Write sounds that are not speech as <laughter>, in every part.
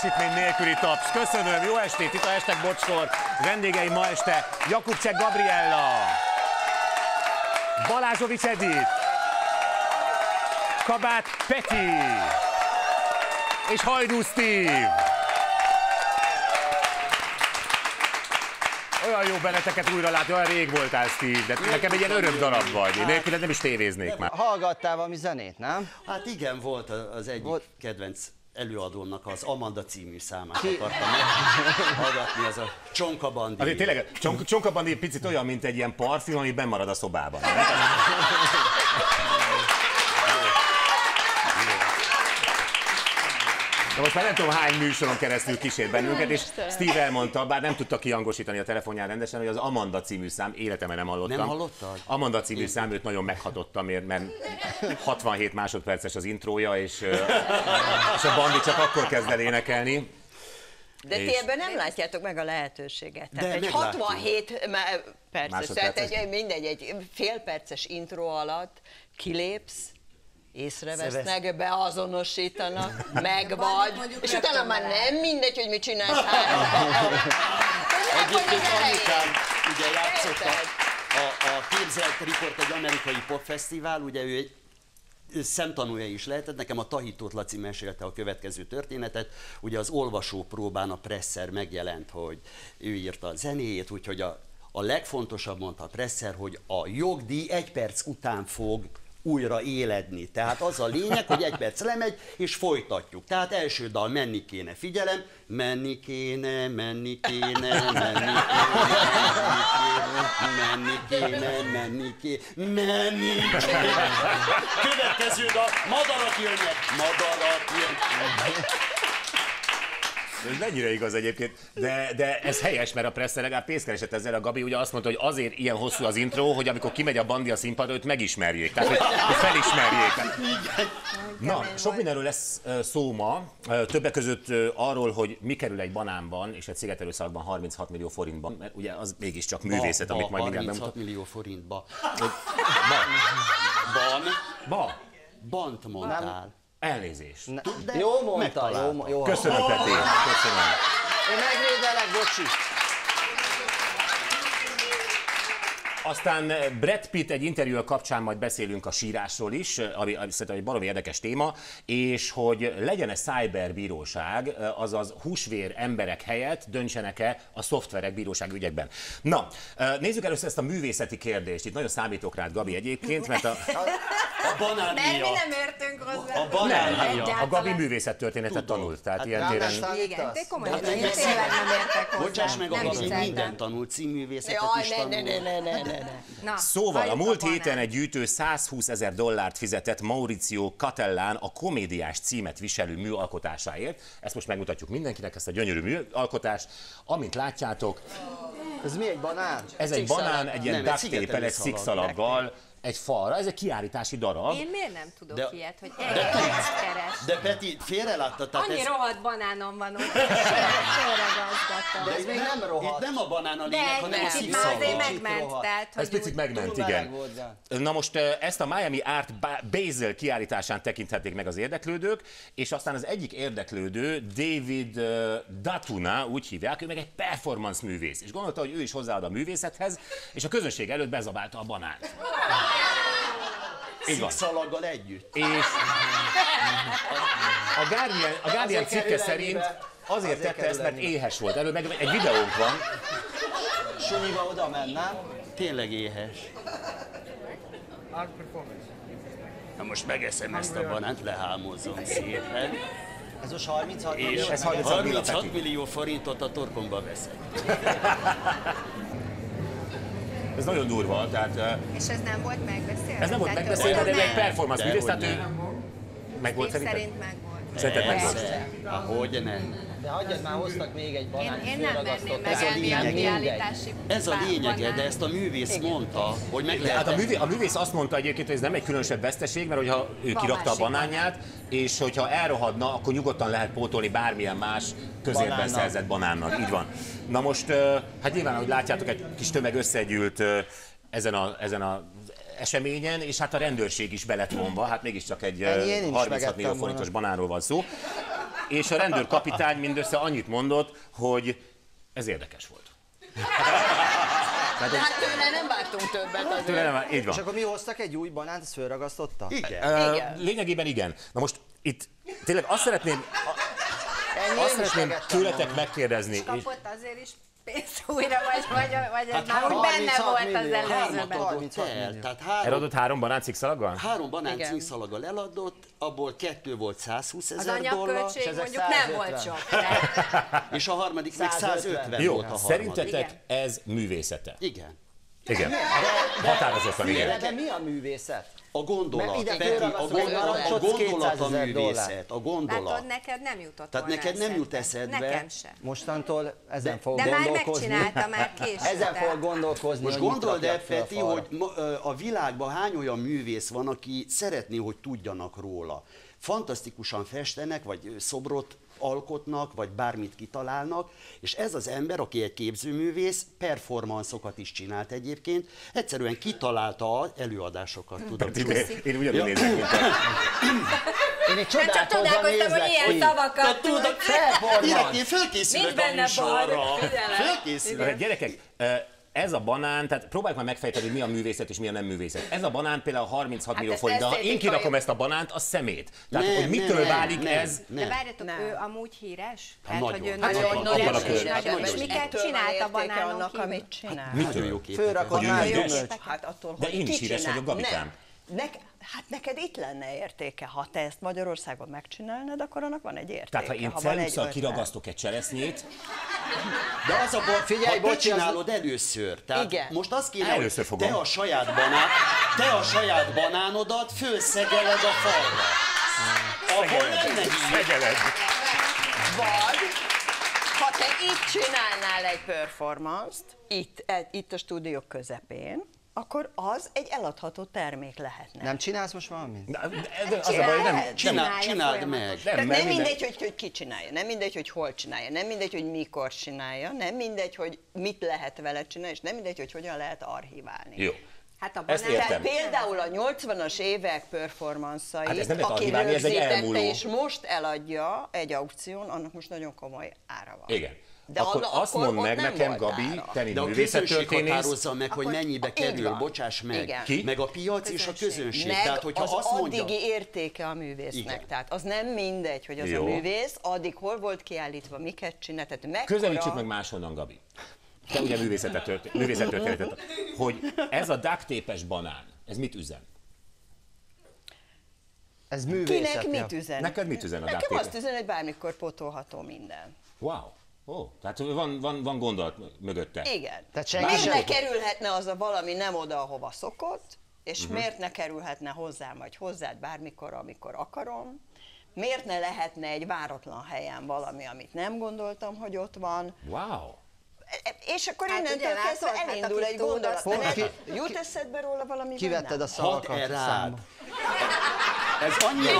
teljesítmény nélküli taps. Köszönöm, jó estét, itt a Hashtag Bocskor. Vendégeim ma este Jakubcsek Gabriella, Balázsovics Edith, Kabát Peti és Hajdú Steve. Olyan jó benneteket újra látni, olyan rég voltál, Steve, de nekem egy ilyen öröm darab vagy. Én nélküled nem is tévéznék már. Hallgattál valami zenét, nem? Hát igen, volt az egyik Volt. kedvenc előadónak az Amanda című számát akartam meghallgatni, az a Csonka Bandi. Azért tényleg, csonk, csonkabandi egy picit olyan, mint egy ilyen parfüm, ami benn marad a szobában. De most már nem tudom hány műsoron keresztül kísért bennünket, és Steve elmondta, bár nem tudta kihangosítani a telefonján rendesen, hogy az Amanda című szám, életemben nem hallottam. Nem hallottad? Amanda című szám, őt nagyon meghatottam, mert, mert 67 másodperces az intrója, és, és a Bandi csak akkor kezd el énekelni. De ti És- ebben nem látjátok meg a lehetőséget. Tehát De egy meglátjuk. 67 má- perces, tehát egy, mindegy, egy fél perces intro alatt kilépsz, észrevesznek, beazonosítanak, <laughs> megvagy, és utána már nem mindegy, hogy mit csinálsz <laughs> Egyébként anyukám ugye játszott a, a, a Képzelt Report egy amerikai popfesztivál, ugye ő egy szemtanúja is lehetett, nekem a Tahitót Laci mesélte a következő történetet, ugye az olvasó próbán a Presser megjelent, hogy ő írta a zenéjét, úgyhogy a, a legfontosabb mondta a Presser, hogy a jogdíj egy perc után fog újra éledni. Tehát az a lényeg, hogy egy perc lemegy, és folytatjuk. Tehát első dal menni kéne, figyelem, menni kéne, menni kéne, menni kéne, menni kéne, menni kéne, menni kéne. Következő dal, madarak jönnek, madarak jönnek. Ez mennyire igaz egyébként, de, de ez helyes, mert a Presser legalább pénzt keresett ezzel. A Gabi ugye azt mondta, hogy azért ilyen hosszú az intro, hogy amikor kimegy a bandi a színpadra, őt megismerjék. Tehát, hogy, hogy felismerjék. Na, sok mindenről lesz szó ma. Többek között arról, hogy mi kerül egy banánban és egy szigetelőszalagban 36 millió forintban, mert ugye az mégiscsak művészet, Ba- amit majd mindjárt 36 bemutat. millió forintba. Ba, Ban, ba, bant mondtál. Elnézés. Ne, De jó mondta, jó, jó. Köszönöm, Peti. Köszönöm. Én megvédelek, bocsi. Aztán Brad Pitt egy interjú kapcsán majd beszélünk a sírásról is, ami, ami szerintem egy baromi érdekes téma, és hogy legyen-e cyberbíróság, azaz húsvér emberek helyett döntsenek-e a szoftverek bíróság ügyekben. Na, nézzük először ezt a művészeti kérdést. Itt nagyon számítok rád, Gabi, egyébként, mert a, A banán Mert mi nem értünk hozzá. A banán nem, miatt. a, a Gabi művészettörténetet tanult, tehát Hát ilyen téren... nem Igen, komolyan, De én hát tényleg nem értek hozzá. Bocsáss meg, a nem Gabi minden tanult, színművészetet is ne, tanult. ne, ne, ne, ne, ne, ne. Na, Szóval a múlt banánt. héten egy gyűjtő 120 ezer dollárt fizetett Mauricio Catellán a komédiás címet viselő műalkotásáért. Ezt most megmutatjuk mindenkinek, ezt a gyönyörű műalkotást. Amint látjátok, Ez mi egy banán? ez egy banán, egy ilyen duct tape egy szigetelőszalag. szikszalaggal, egy falra, ez egy kiállítási darab. Én miért nem tudok De- ilyet, hogy de egy perc keres? De Peti, félreláttad, tehát Annyi ez, rohadt banánom van ott, félregazgattam. De ez még nem itt rohadt. nem a banán a De lényeg, egy hanem a azért. Kicsit megment, rohadt. tehát, Ez hogy picit úgy- megment, igen. Na most ezt a Miami Art Ba- Basel kiállításán tekinthették meg az érdeklődők, és aztán az egyik érdeklődő, David Datuna, úgy hívják, ő meg egy performance művész, és gondolta, hogy ő is hozzáad a művészethez, és a közönség előtt bezabálta a banánt. Így van. Szalaggal együtt. És a Guardian, a Guardian cikke szerint azért Azért tette ezt, mert éhes volt. Erről meg egy videónk van. Sunyiba oda mennem. Tényleg éhes. Na most megeszem ezt a banánt, lehámozom szépen, Ez most 36 és millió. Ez 36 millió, 36 Peti. millió forintot a torkomba veszek. <laughs> Ez nagyon durva, tehát eh, És ez nem volt megbeszélve? ez nem volt megbeszélve, de egy performance művész, hogy tehát ő meg volt Steve szerinted? szerint meg volt. Szerinted meg volt? Ahogy nem. De hagyjad már, hoztak még egy Én, banánt. én nem merném fölragasztott. Ez a lényeg. kiállítási Ez a lényege, de ezt a művész mondta, hogy meg lehet hát a, művé, a művész azt mondta egyébként, hogy ez nem egy különösebb veszteség, mert hogyha ő Van kirakta a banánját, és hogyha elrohadna, akkor nyugodtan lehet pótolni bármilyen más közérben szerzett banánnal. Így van. Na most, hát nyilván, ahogy látjátok, egy kis tömeg összegyűlt ezen a, ezen a eseményen, és hát a rendőrség is belet vonva, hát mégiscsak egy Ennyi én is 36 megettem millió volna. forintos banánról van szó. és a rendőrkapitány mindössze annyit mondott, hogy ez érdekes volt. De hát tőle nem vártunk többet azért. Tőle nem, így És van. akkor mi hoztak egy új banánt, ezt fölragasztotta? Igen. Igen. Lényegében igen. Na most itt tényleg azt szeretném, Ennyi azt szeretném tőletek volna. megkérdezni, és Kapott azért is pénzt újra, vagy, vagy, vagy ez Hát már úgy benne 36 volt az előzőben. Hármat adott 36 el, millió. tehát három, eladott három banán szikszalaggal? három eladott, abból kettő volt 120 Az ezer dollár, anyagköltség ezek mondjuk nem 150. volt sok. <laughs> és a harmadik meg 150. 150 Jó, volt a harmadik. szerintetek ez művészete? Igen. Igen. Határozottan igen. de mi a művészet? A gondolat, ide Peti, a, gondolat, a gondolat 200 a művészet, a gondolat. Látod, neked nem jutott Tehát neked nem jut eszedbe. Nekem sem. Mostantól ezen fog De már gondolkozni. megcsinálta, már <laughs> később. Ezen fog gondolkozni, Most gondold el, Peti, hogy a világban hány olyan művész van, aki szeretné, hogy tudjanak róla. Fantasztikusan festenek, vagy szobrot alkotnak, vagy bármit kitalálnak, és ez az ember, aki egy képzőművész, performanszokat is csinált egyébként, egyszerűen kitalálta az előadásokat, tudom. Én, én ugyanúgy nézek, mint. Én egy Nem csak csodálkozva csodálkoztam, hogy ilyen szavakat tud. Direkt én fölkészülök a műsorra. Fölkészülök. Gyerekek, ez a banán, tehát próbáljuk már megfejteni, hogy mi a művészet és mi a nem művészet. Ez a banán például 36 millió ez forint, de ha én kirakom ezt a banánt, az szemét. Tehát, Nem, hogy mitől nem, válik nem, ez? De Nem. várjatok, Nem. ő amúgy híres? nagyon. hogy ő Hát nagyon, nagyon, nagyon, a és körben. nagyon, Hát és nagyon. miket csinált a banánon annak, amit csinál. Nagyon jó képet. Ügyes? gyümölcs. Hát attól, De hogy én is híres vagyok, Gabikám. Nek, hát neked itt lenne értéke. Ha te ezt Magyarországon megcsinálnád, akkor annak van egy értéke. Tehát ha én cerusszal kiragasztok egy cseresznyét, De az a baj, Figyelj, ha te bocsi, az- csinálod először. Tehát Igen. most azt kéne, Először hogy fogom. te a saját banán, te a saját banánodat fölszegeled a falra. Lenne hír. megeled. Vagy, ha te itt csinálnál egy performance-t, itt, e- itt a stúdió közepén, akkor az egy eladható termék lehetne. Nem csinálsz most valamit? Na, de- de Az a baj, nem, Csinál- Csinál, csináld meg. nem, nem minden- mindegy, hogy, hogy ki csinálja, nem mindegy, hogy hol csinálja, nem mindegy, hogy mikor csinálja, nem mindegy, hogy mit lehet vele csinálni, és nem mindegy, hogy hogyan lehet archiválni. Jó. Hát a Ezt banán... értem. Tehát például a 80-as évek performanszait, Hát ezt nem aki archiválni, ez egy rögzítette elmúló. és most eladja egy aukción, annak most nagyon komoly ára van. Igen. De akkor anna- azt mondd meg nekem, Gabi, te mint De a közönség művészettörténész, határozza meg, hogy mennyibe kerül, bocsáss meg. Ki? Meg a piac és a Közönség. Meg Tehát, hogyha az azt mondja, addigi értéke a művésznek. Igen. Tehát az nem mindegy, hogy az Jó. a művész addig hol volt kiállítva, miket csinált. Tehát mekkora... közelítsük meg máshonnan, Gabi. Te ugye művészetet tört- művészettörténetet. Hogy ez a duct banán, ez mit üzen? Ez művészet. Kinek mit üzen? Neked mit üzen a Nekem azt üzen, hogy bármikor potolható minden. Wow. Ó, tehát van, van, van gondolat mögötte. Igen. Tehát senki miért ne kerülhetne az a valami nem oda, ahova szokott, és uh-huh. miért ne kerülhetne hozzám, vagy hozzád bármikor, amikor akarom? Miért ne lehetne egy váratlan helyen valami, amit nem gondoltam, hogy ott van? Wow. E- És akkor Hát innentől ugye kezdve látod? Hát elindul aki egy gondolat. Ne- ki- Jut eszedbe róla valami? Kivetted a szavakat e rád. Ez annyira...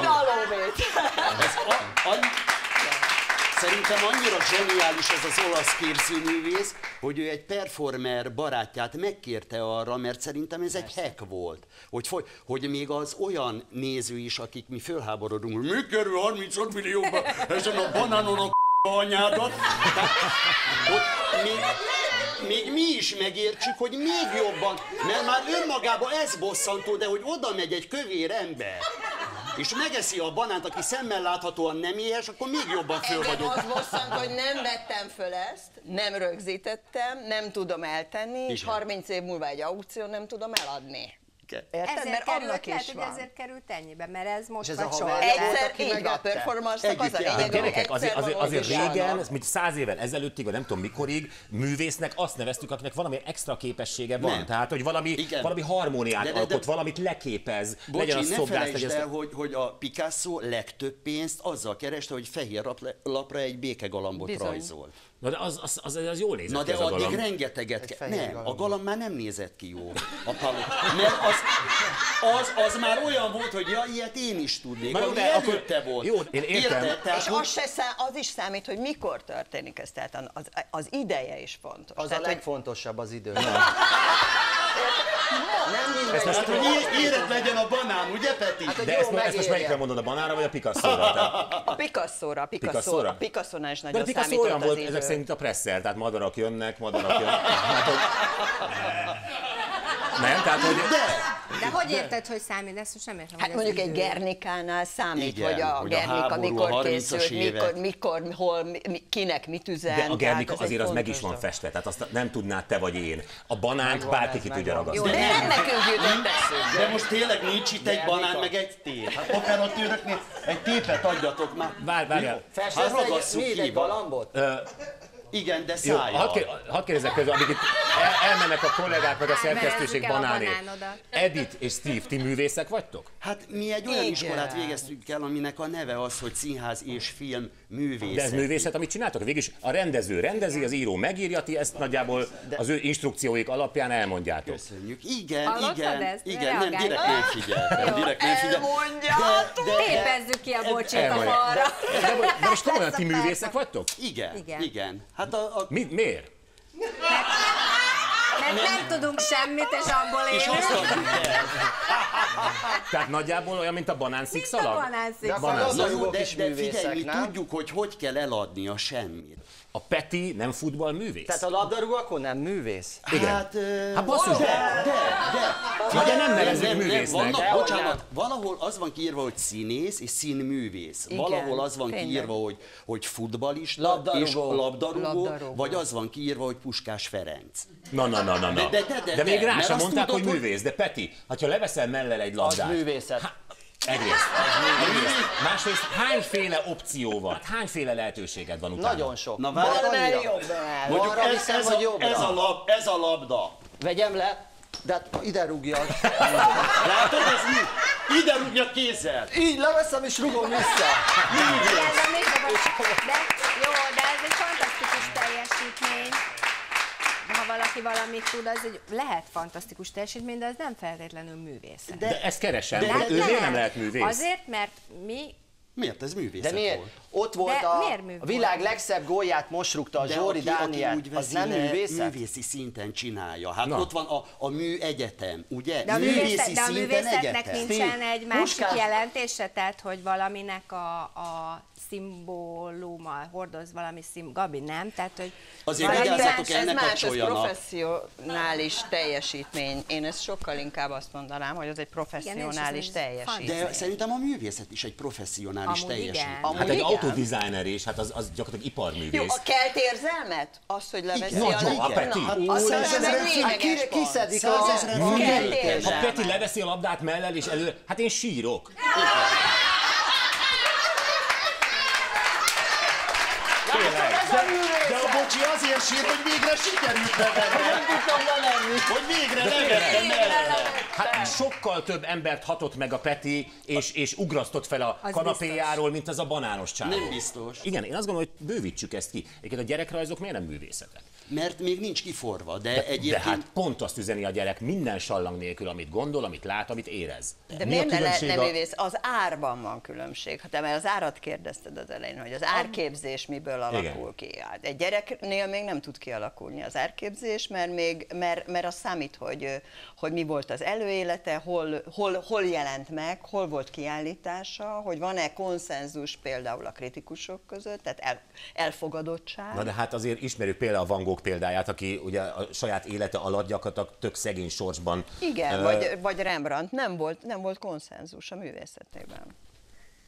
Ez a, annyi, Szerintem annyira zseniális ez az olasz képzőművész, hogy ő egy performer barátját megkérte arra, mert szerintem ez egy hack volt. Hogy, hogy még az olyan néző is, akik mi fölháborodunk, hogy mi kerül 36 millióba ezen a banánon a anyádat. Tehát, hogy még, még mi is megértsük, hogy még jobban, mert már önmagában ez bosszantó, de hogy oda megy egy kövér ember, és megeszi a banánt, aki szemmel láthatóan nem éhes, akkor még jobban föl Engem vagyok. az bosszant, hogy nem vettem föl ezt, nem rögzítettem, nem tudom eltenni, és Igen. 30 év múlva egy aukción nem tudom eladni. Érted? Ezért Mert került, annak lehet, is hogy van. ezért került ennyibe, mert ez most És ez a vagy soha. Egyszer, így van, a megvette. performance-nak az a lényeg, Gyerekek, azért, azért, azért régen, mint száz évvel ezelőttig, vagy nem tudom mikorig, művésznek azt neveztük, akinek valami extra képessége van. Nem. Tehát, hogy valami, Igen. valami harmóniát De- de- alkot, de- valamit leképez, Bocsi, legyen a ne szobrász, felejtsd el, hogy, hogy a Picasso legtöbb pénzt azzal kereste, hogy fehér lapra, egy békegalambot rajzolt. Na de az, az, az, az jól nézett Na de a addig galamb. rengeteget kell. Nem, a galamb. galamb már nem nézett ki jó. A paló. Mert az, az, az már olyan volt, hogy ja, ilyet én is tudnék. Ami de akkor- előtte volt. jó, én értem. Érted? Tehát, És az, se szá, az is számít, hogy mikor történik ez, tehát az, az ideje is fontos. Az a tehát, hogy legfontosabb az idő. Nem mindegy. most- Hát, hogy é- érett legyen a banán, ugye Peti? Hát, De ezt, ezt most melyikre mondod, a banára vagy a Picasso-ra? Picasso-ra, Picasso, Picasso-ra? a Picasso-nál is nagyon Picasso számított olyan az volt, idő. ezek szerint a presszel, tehát madarak jönnek, madarak jönnek. Hát, hogy... Nem, tehát hogy... De hogy érted, hogy számít? Ezt most nem értem. Hát az mondjuk egy. Gernikánál számít, Igen, hogy a hogy Gernika a mikor 30-as készült, mikor, mikor, hol, mi, kinek mit üzent. De a Gernika egy azért az meg is van festve, tehát azt nem tudnád te vagy én. A banánt bárki ki tudja Jó, ragasztani. de nem nekünk jutott. De most tényleg nincs itt egy banán, meg egy tép. Hát operatőröknél egy tépet adjatok már. Várj, várjál. Festesz egy, egy galambot? Igen, de Jó, szájjal. hadd, ké- hadd kérdezzek közben, amíg itt el, elmennek a kollégák, meg a szerkesztőség banánodat. Edith és Steve, ti művészek vagytok? Hát mi egy olyan Igen. iskolát végeztünk el, aminek a neve az, hogy színház és film művészet. De ez művészet, amit csináltok? Végülis a rendező rendezi, az író megírja, ti ezt nagyjából az ő instrukcióik alapján elmondjátok. Köszönjük. Igen, Hallottad igen, ezt? igen, nem, direkt nem figyeltem, direkt nem figyeltem. Elmondjátok! De, de, de, Tépezzük ki a bocsit a falra. De, de, de most komolyan, ti művészek vagytok? Igen. igen, igen. Hát a, a Mi, miért? Mert nem tudunk semmit, és abból és élünk. azt adjuk el. Tehát nagyjából olyan, mint a banán Mint a banánszik. De akkor Banán. az Na a jó, jó de, de figyelj, mi nem? tudjuk, hogy hogy kell eladni a semmit. A Peti nem futballművész? Tehát a labdarúgó akkor nem művész? Igen. Hát, ö, Hát basszus, de, de- de, de. De nem nevezzük művésznek. vannak, Dehogy bocsánat, nem. valahol az van kiírva, hogy színész és színművész. Igen, valahol az van tényleg. kiírva, hogy, hogy futballista Labdarúgó. és labdarúgó, Labdarúgó. vagy az van kiírva, hogy Puskás Ferenc. Na, na, na, na, na. De- de- de- de még de, rá mert sem mondták, tudod, hogy művész. De Peti, ha leveszel mellel egy Az labdát... művészet. Egyrészt. Egyrészt. Másrészt hányféle opció van? Hányféle lehetőséged van utána? Nagyon sok. Na, áll. Mondjuk Arra ez, viszem, ez, a, jobbra? ez, a lab, ez a labda. Vegyem le, de hát ide rúgjad. Látod, ez mi? Ide rúgja kézzel. Így leveszem és rugom vissza. De, ez még a- de, jó, de ez egy fantasztikus teljesítmény. Valaki valamit tud, az egy lehet fantasztikus teljesítmény, de ez nem feltétlenül művészet. De ezt keresem. De- De, ő miért nem lehet művész? Azért, mert mi Miért ez művészet De miért? volt? Ott volt De a, miért a világ volt? legszebb gólját most rúgta a De Zsóri aki, aki Dániel. úgy Az nem művészet? művészi szinten csinálja. Hát Na. ott van a, a mű egyetem, ugye? De a, művészi művészet, de a szinten művészetnek egyetem. nincsen egy másik Puskás- jelentése, tehát hogy valaminek a, a szimbóluma hordoz valami szim... Gabi, nem? Tehát, hogy Azért vigyázzatok más- ez más, ez kapcsoljanak. professzionális teljesítmény. Én ezt sokkal inkább azt mondanám, hogy az egy professzionális Igen, ez teljesítmény. De szerintem a művészet is egy professzionális Amúgy igen. teljesítmény. Amúgy Hát egy igen. autodesigner is, hát az, az gyakorlatilag Jó, iparművész. a kelt érzelmet? Az, hogy leveszi Igen. a Nagyon, labdát? a Peti. Azt pont. kiszedik Száz a- ezren a- van. Kelt Ha. Peti leveszi a labdát mellel és elő, hát én sírok. Ez a művészet! De a bocsi azért sír, hogy végre sikerült bevenni. Nem tudtam levenni. Hogy végre levettem. Hát sokkal több embert hatott meg a Peti, és, és ugrasztott fel a Az kanapéjáról, mint az a banános csávó. Nem biztos. Igen, én azt gondolom, hogy bővítsük ezt ki. Egyébként a gyerekrajzok miért nem művészetek? Mert még nincs kiforva, de, De egyébként... hát pont azt üzeni a gyerek minden sallang nélkül, amit gondol, amit lát, amit érez. De Mi a miért ne a- művész? Az árban van különbség. Hát te mert az árat kérdezted az elején, hogy az árképzés miből alakul ki. Hát egy gyereknél még nem tud kialakulni az árképzés, mert, még, mert, mert az számít, hogy, hogy mi volt az előélete, hol, hol, hol jelent meg, hol volt kiállítása, hogy van-e konszenzus például a kritikusok között, tehát el, elfogadottság. Na de hát azért ismerjük például a Van Gogh példáját, aki ugye a saját élete alatt gyakorlatilag tök szegény sorsban. Igen, ö, vagy, vagy Rembrandt, nem volt, nem volt konszenzus a művészetében.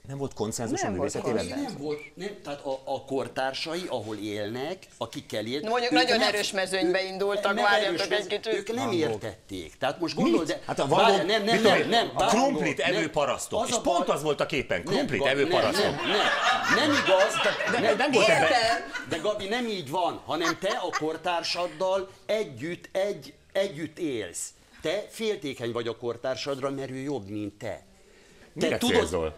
Nem volt konszenzus Nem a volt művészetében? konszenzus. Nem volt, nem, tehát a, a kortársai, ahol élnek, akikkel élt... Na mondjuk nagyon nem- erős mezőnybe indultak, nem várjatok erős egy kicsit. Ők nem értették. Tehát most gondold, de... Hát a Gogh, nem, nem, nem, nem, én, Van krumplit evő nem. parasztok. És a pont az volt a képen, Nem, krumplit evő nem, parasztok. Nem, nem, nem igaz, de, Nem, nem volt ebben. De Gabi, nem így van, hanem te a kortársaddal együtt, egy, együtt élsz. Te féltékeny vagy a kortársadra, mert ő jobb, mint te. Te Mire célzol?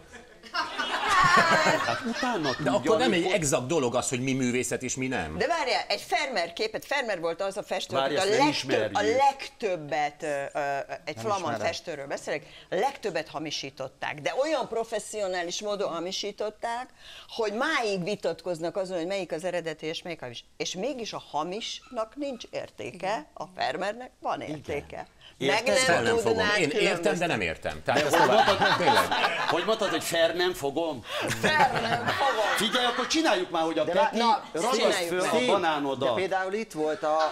Hát utána De akkor nem egy exakt dolog az, hogy mi művészet és mi nem. De várjál, egy Fermer képet, Fermer volt az a festő, Várj, akit a, legtöbb, a legtöbbet, ö, ö, egy flamand festőről beszélek, a legtöbbet hamisították, de olyan professzionális módon hamisították, hogy máig vitatkoznak azon, hogy melyik az eredeti és melyik hamis. És mégis a hamisnak nincs értéke, a Fermernek van értéke. Meg Érted? Fel nem, nem fogom. Én értem, de nem értem. Tehát ezt tovább, tényleg. Hogy mondtad, hogy Fer nem fogom? Fermer, fogom. Figyelj, akkor csináljuk már, hogy a De Peti na, csináljuk föl a De banánodat. például itt volt a... a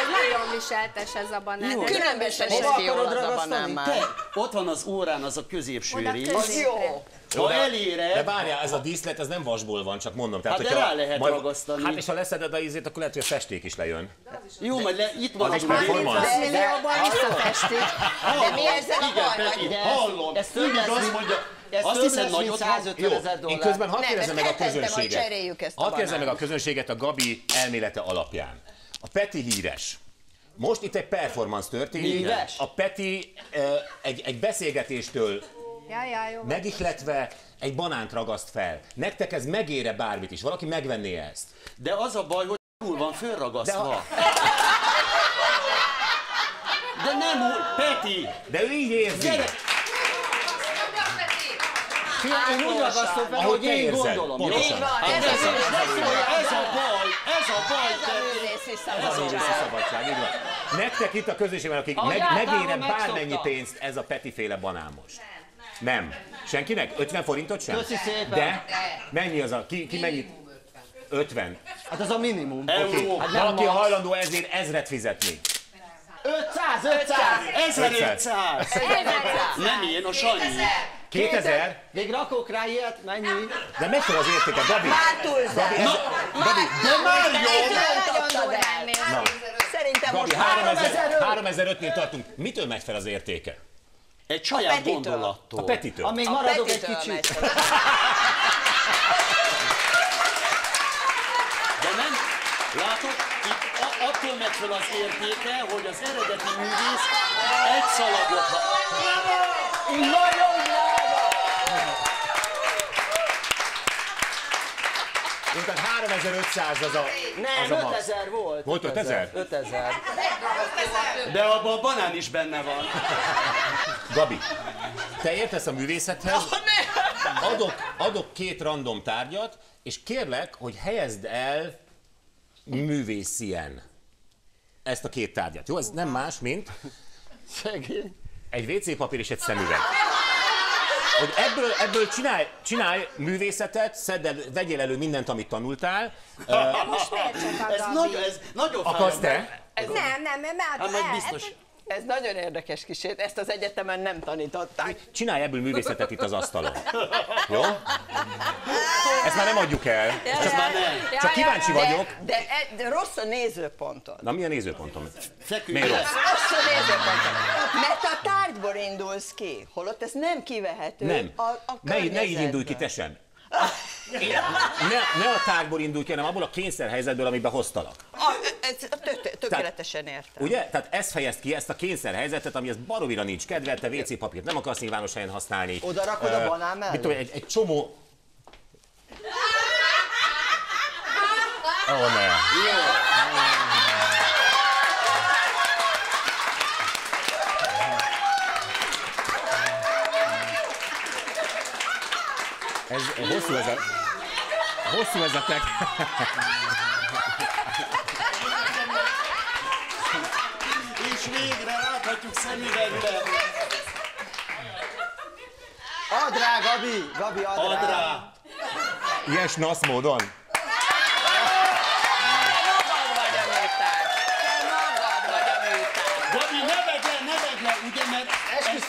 Ez nagyon viseltes ez a banán. Jó. Nem Hova ki akarod a ragasztani? banán már. Te, ott van az órán az a középső Oda rész. Az jó. Jó, Ha de- eléred, De várjál, ez a díszlet, ez nem vasból van, csak mondom. Tehát, Hát de rá lehet ragasztani. Hát és ha leszeded a ízét, akkor lehet, hogy a festék is lejön. jó, majd le, itt van Az az is performance. 30 millióban visszafestik. De mi ezzel a baj? Hallom. ez több lesz, mondja, ez azt hiszem nagyot 150 Jó, ezer én dollár. közben hadd kérdezem meg a közönséget. Hadd kérdezem meg a közönséget a Gabi elmélete alapján. A Peti híres. Most itt egy performance történik. Híres? A Peti egy, egy beszélgetéstől Ja, ja, jó. megihletve egy banánt ragaszt fel. Nektek ez megére bármit is. Valaki megvenné ezt. De az a baj, hogy túl van fölragasztva. De nem úgy, Peti! De ő így érzi. Gyere! Én úgy ragasztom fel, Ahogy én érzed. gondolom. Pontosan. Így van, Hát ez ez, a, ez a baj, ez a baj, Ez a Peti! művészi Ez a szabadság. szabadság, így van. Nektek itt a közösségben, akik meg, megére bármennyi pénzt ez a Peti féle banán most. Nem. Senkinek? 50 forintot sem? Köszi szépen. De? Mennyi az a? Ki, ki mennyit? 50. Hát az a minimum. Euró. Hát nem Valaki max. hajlandó ezért ezret fizetni. 500, 500! 1500! Nem én, a Sanyi. 2000? Még rakok rá ilyet, mennyi? De mekkora az értéke, Gabi? Már túlzás. Gabi, De már jó! Szerintem Gabi, most 3000 3005-nél tartunk. Mitől megy fel az értéke? Egy saját Petitől. A gondolattól. Petitől. Amíg a maradok egy Petitől megy kicsit. De nem, látod, itt a- attól megy fel az értéke, hogy az eredeti művész egy szalagot. Nagyon Jó, tehát 3500 az a, az Nem, a max. 5000 volt. Volt 5000? 5000. De abban a banán is benne van. Gabi, te értesz a művészethez, adok, adok két random tárgyat, és kérlek, hogy helyezd el művészien ezt a két tárgyat. Jó, ez nem más, mint Segít. egy WC papír és egy szemüveg. Hogy ebből, ebből csinálj, csinálj művészetet, szedd el, vegyél elő mindent, amit tanultál. Most miért csak Ez, nagy, ez nagyon Akarsz te? Nem, nem, mert Hát majd biztos. Ez nagyon érdekes kísérlet, ezt az egyetemen nem tanították. Csinálj ebből művészetet itt az asztalon. Jó? Ezt már nem adjuk el. Ez már nem. Csak kíváncsi vagyok. De, de, de rossz a nézőpontod. Na mi a nézőpontom? Feküdj Miért rossz? Rossz a nézőpontod. Mert a tárgyból indulsz ki, holott ez nem kivehető Nem. a, a ne, ne így indulj ki te sem. <laughs> Én- Ne, ne a tárgyból indulj ki, hanem abból a kényszerhelyzetből, amiben hoztalak. A, ez tö- tökéletesen értem. Ugye? Tehát ezt fejezt ki, ezt a kényszerhelyzetet, amihez baromira nincs kedve, te WC papírt nem akarsz nyilvános helyen használni. Oda rakod a Ö, banán mellé? Mit tudom, egy, egy csomó... Ó, oh, ne. Ez hosszú ez a... Hosszú ez a tek... És végre láthatjuk szemüvegbe. Add rá, Gabi! Gabi, add, Add rá! rá. Ilyen snasz módon. Te magad vagy a műtár. Te magad vagy a műtár. Gabi, ne vedd le, ne vedd le, ugye, mert ez,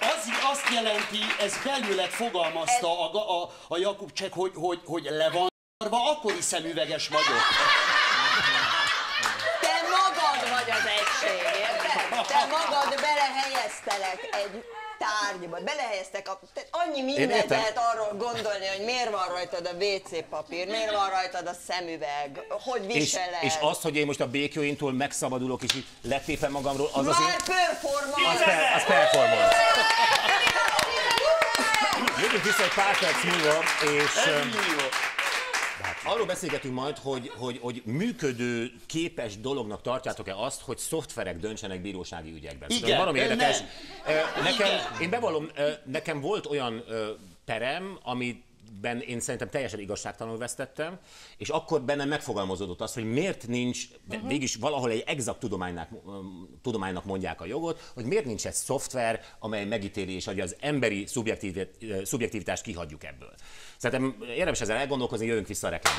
az, azt jelenti, ez belőled fogalmazta a, a, a, a Jakub Csek, hogy, hogy, hogy le van szarva, akkor is szemüveges vagyok. Te magad vagy az egység, érted? Te magad belehelyeztelek egy tárgyba, belehelyeztek, a, te annyi mindent lehet arról gondolni, hogy miért van rajtad a WC papír, miért van rajtad a szemüveg, hogy És, viseled. és az, hogy én most a békjóintól megszabadulok és így letépem magamról, az Már. Az, performance! per, az performance. Jövünk vissza egy pár perc múlva, és millió. arról beszélgetünk majd, hogy, hogy, hogy működő, képes dolognak tartjátok-e azt, hogy szoftverek döntsenek bírósági ügyekben. Igen, Szerintem valami ö, érdekes. nem. Nekem, Igen. én bevallom, nekem volt olyan perem, amit ben én szerintem teljesen igazságtalanul vesztettem, és akkor bennem megfogalmazódott az, hogy miért nincs, de Mhm. végig valahol egy exakt tudománynak, tudománynak mondják a jogot, hogy miért nincs egy szoftver, amely megítéli, és hogy az emberi szubjektív, szubjektivitást kihagyjuk ebből. Szerintem érdemes ezzel elgondolkozni, jövünk vissza a reklám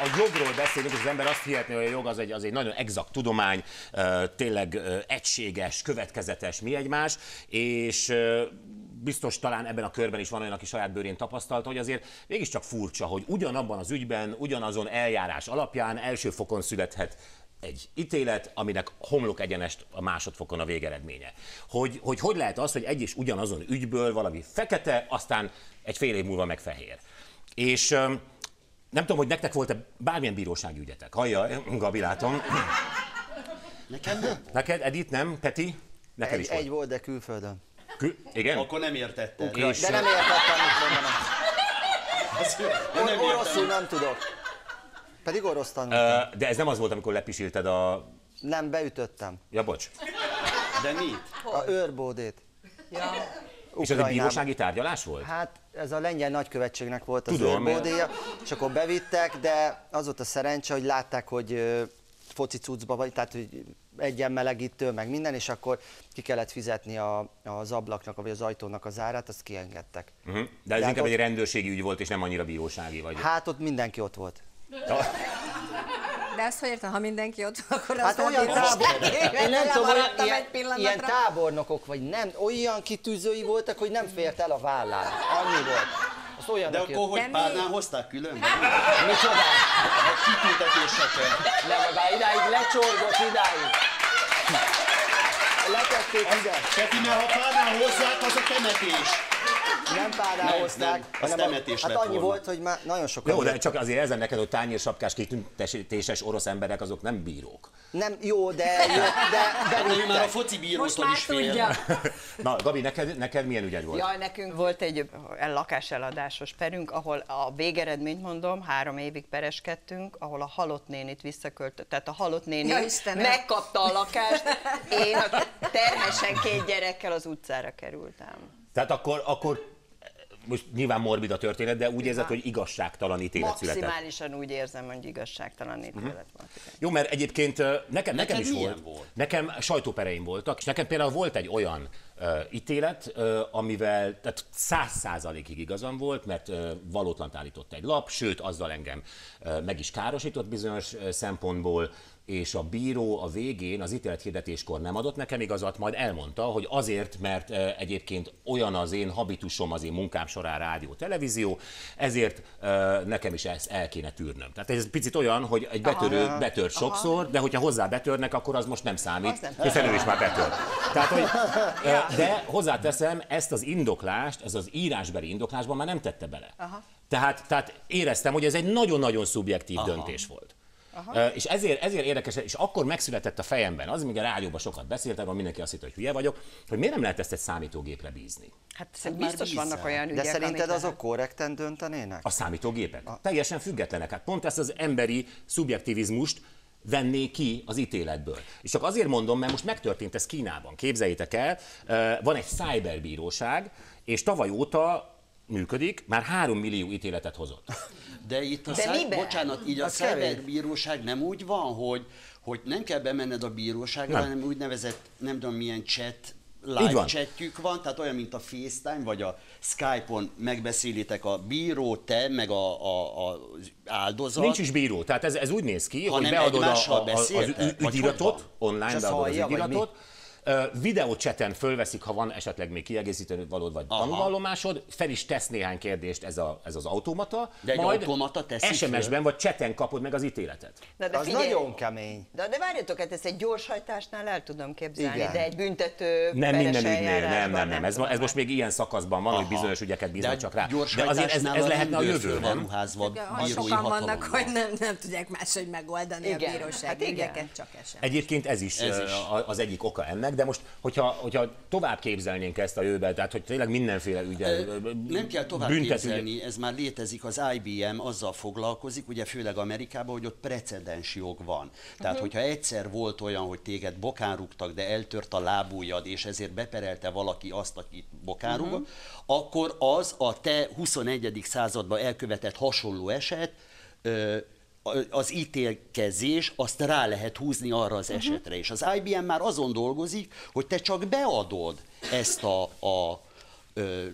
a jogról beszélünk, és az ember azt hihetné, hogy a jog az egy, az egy nagyon exakt tudomány, tényleg egységes, következetes, mi egymás, és biztos talán ebben a körben is van olyan, aki saját bőrén tapasztalta, hogy azért mégiscsak furcsa, hogy ugyanabban az ügyben, ugyanazon eljárás alapján első fokon születhet egy ítélet, aminek homlok egyenest a másodfokon a végeredménye. Hogy, hogy hogy lehet az, hogy egy és ugyanazon ügyből valami fekete, aztán egy fél év múlva meg fehér. És nem tudom, hogy nektek volt-e bármilyen bírósági ügyetek. Hallja, Gabi, látom. Nekem nem volt. Neked, Edith, nem? Peti? Neked Egy, is volt. egy volt, de külföldön. Kü- igen? Akkor nem értetted. És, De nem értettem, mit mondanak. Az- de Or- nem oroszul nem tudok. Pedig orosz tanultam. ö, de ez nem az volt, amikor lepisilted a... Nem, beütöttem. Ja, bocs. De mit? A őrbódét. És ez egy bírósági tárgyalás volt? Hát ez a lengyel nagykövetségnek volt az őrbódéja, és akkor bevittek, de az volt a szerencse, hogy látták, hogy foci cuccba vagy, tehát hogy egyen melegítő, meg minden, és akkor ki kellett fizetni a, az ablaknak, vagy az ajtónak az árát, azt kiengedtek. Uh-huh. De ez hát inkább ott- egy rendőrségi ügy volt, és nem annyira bírósági vagy. Hát ott mindenki ott volt. De azt hogy értem, ha mindenki ott van, akkor Hát azt olyan tábor, én nem tudom, olyan, ilyen, egy ilyen tábornokok, vagy nem, olyan kitűzői voltak, hogy nem fért el a vállán. Annyi volt. Az olyan, De akkor hogy párnál hozták külön? Micsoda? A kitüntetéseken. Nem, már idáig lecsorgott, idáig. Letették ide. Peti, mert ha párnál hozzák, az a temetés. Nem párnál Nem, hozták, nem, hanem a- temetés Hát annyi volna. volt, hogy már nagyon sokan Jó, de csak azért ezen neked, hogy tányérsapkás kitüntetéses orosz emberek, azok nem bírók. Nem, jó, de, jó, de, de De ő már a foci bírótól is fél. tudja. Na, Gabi, neked, neked milyen ügyed volt? Jaj, nekünk volt egy lakáseladásos perünk, ahol a végeredményt mondom, három évig pereskedtünk, ahol a halott nénit visszaköltött, tehát a halott néni Ja, Istenem. megkapta a lakást, én a terhesen két gyerekkel az utcára kerültem. Tehát akkor, akkor most nyilván morbid a történet, de úgy érzed, hogy igazságtalan ítélet született. Maximálisan úgy érzem, hogy igazságtalan ítélet Mhm. volt. igen. Jó, mert egyébként nekem, nekem is volt. volt? Nekem sajtópereim voltak, és nekem például volt egy olyan uh, ítélet, uh, amivel tehát száz százalékig igazam volt, mert uh, valótlant állított egy lap, sőt, azzal engem uh, meg is károsított bizonyos uh, szempontból, és a bíró a végén az ítélet hirdetéskor nem adott nekem igazat, majd elmondta, hogy azért, mert egyébként olyan az én habitusom, az én munkám során rádió, televízió, ezért nekem is ezt el kéne tűrnöm. Tehát ez picit olyan, hogy egy betörő betör sokszor, de hogyha hozzá betörnek, akkor az most nem számít, nem. hiszen ő is már betör. Tehát, hogy, de hozzáteszem, ezt az indoklást, ez az írásbeli indoklásban már nem tette bele. Tehát, tehát éreztem, hogy ez egy nagyon-nagyon szubjektív Aha. döntés volt. Aha. És ezért, ezért érdekes, és akkor megszületett a fejemben, az, még a rádióban sokat beszéltem, van mindenki azt hitte, hogy hülye vagyok, hogy miért nem lehet ezt egy számítógépre bízni? Hát szerintem már biztos bízzál. vannak olyan De ügyek, szerinted amit azok lehet. korrekten döntenének? A számítógépek. Teljesen függetlenek. Hát pont ezt az emberi szubjektivizmust venné ki az ítéletből. És csak azért mondom, mert most megtörtént ez Kínában. Képzeljétek el, van egy cyberbíróság, és tavaly óta működik, már 3 millió ítéletet hozott. De itt a De száj... miben? bocsánat, így a Az kevés. szájberbíróság nem úgy van, hogy, hogy nem kell bemenned a bíróságra, Nem. hanem úgynevezett, nem tudom milyen chat, live van. chatjük van, tehát olyan, mint a FaceTime, vagy a Skype-on megbeszélitek a bíró, te, meg a, a, a áldozat. Nincs is bíró, tehát ez, ez úgy néz ki, Hanem hogy beadod a, a, a, az ügyiratot, online beadod az ügyiratot, Videócseten fölveszik, ha van esetleg még kiegészítő valód vagy tanúvallomásod, fel is tesz néhány kérdést ez, a, ez az automata, De egy majd automata? SMS-ben vagy cseten kapod meg az ítéletet. Na, de Az figyelj, nagyon kemény. De, de várjatok, hát ezt egy gyorshajtásnál el tudom képzelni, Igen. de egy büntető Nem minden ügynél, nem, eljárásban nem, nem. Ez, ez most még ilyen szakaszban van, hogy Aha. bizonyos ügyeket bíznak csak rá. gyors De azért ez, ez lehetne a jövő, nem? Ha sokan vannak, hogy nem, nem tudják máshogy megoldani Igen, a bíróság hát igen. ügyeket, csak eset. Egyébként ez is, Ez ez is. az egyik oka ennek, de most, hogyha, hogyha tovább képzelnénk ezt a jövőben, tehát hogy tényleg mindenféle ügye, Ö, Nem kell tovább képzelni, ez már létezik, az IBM azzal foglalkozik, ugye főleg Amerikában, hogy ott precedens jog van. Tehát, hogyha egyszer volt olyan, hogy téged bokán rúgtak, de eltört a lábújad, és ezért beperelte valaki azt, akit bokán rúgott, akkor az a te 21. században elkövetett hasonló eset, az ítélkezés, azt rá lehet húzni arra az esetre. És az IBM már azon dolgozik, hogy te csak beadod ezt a, a ö,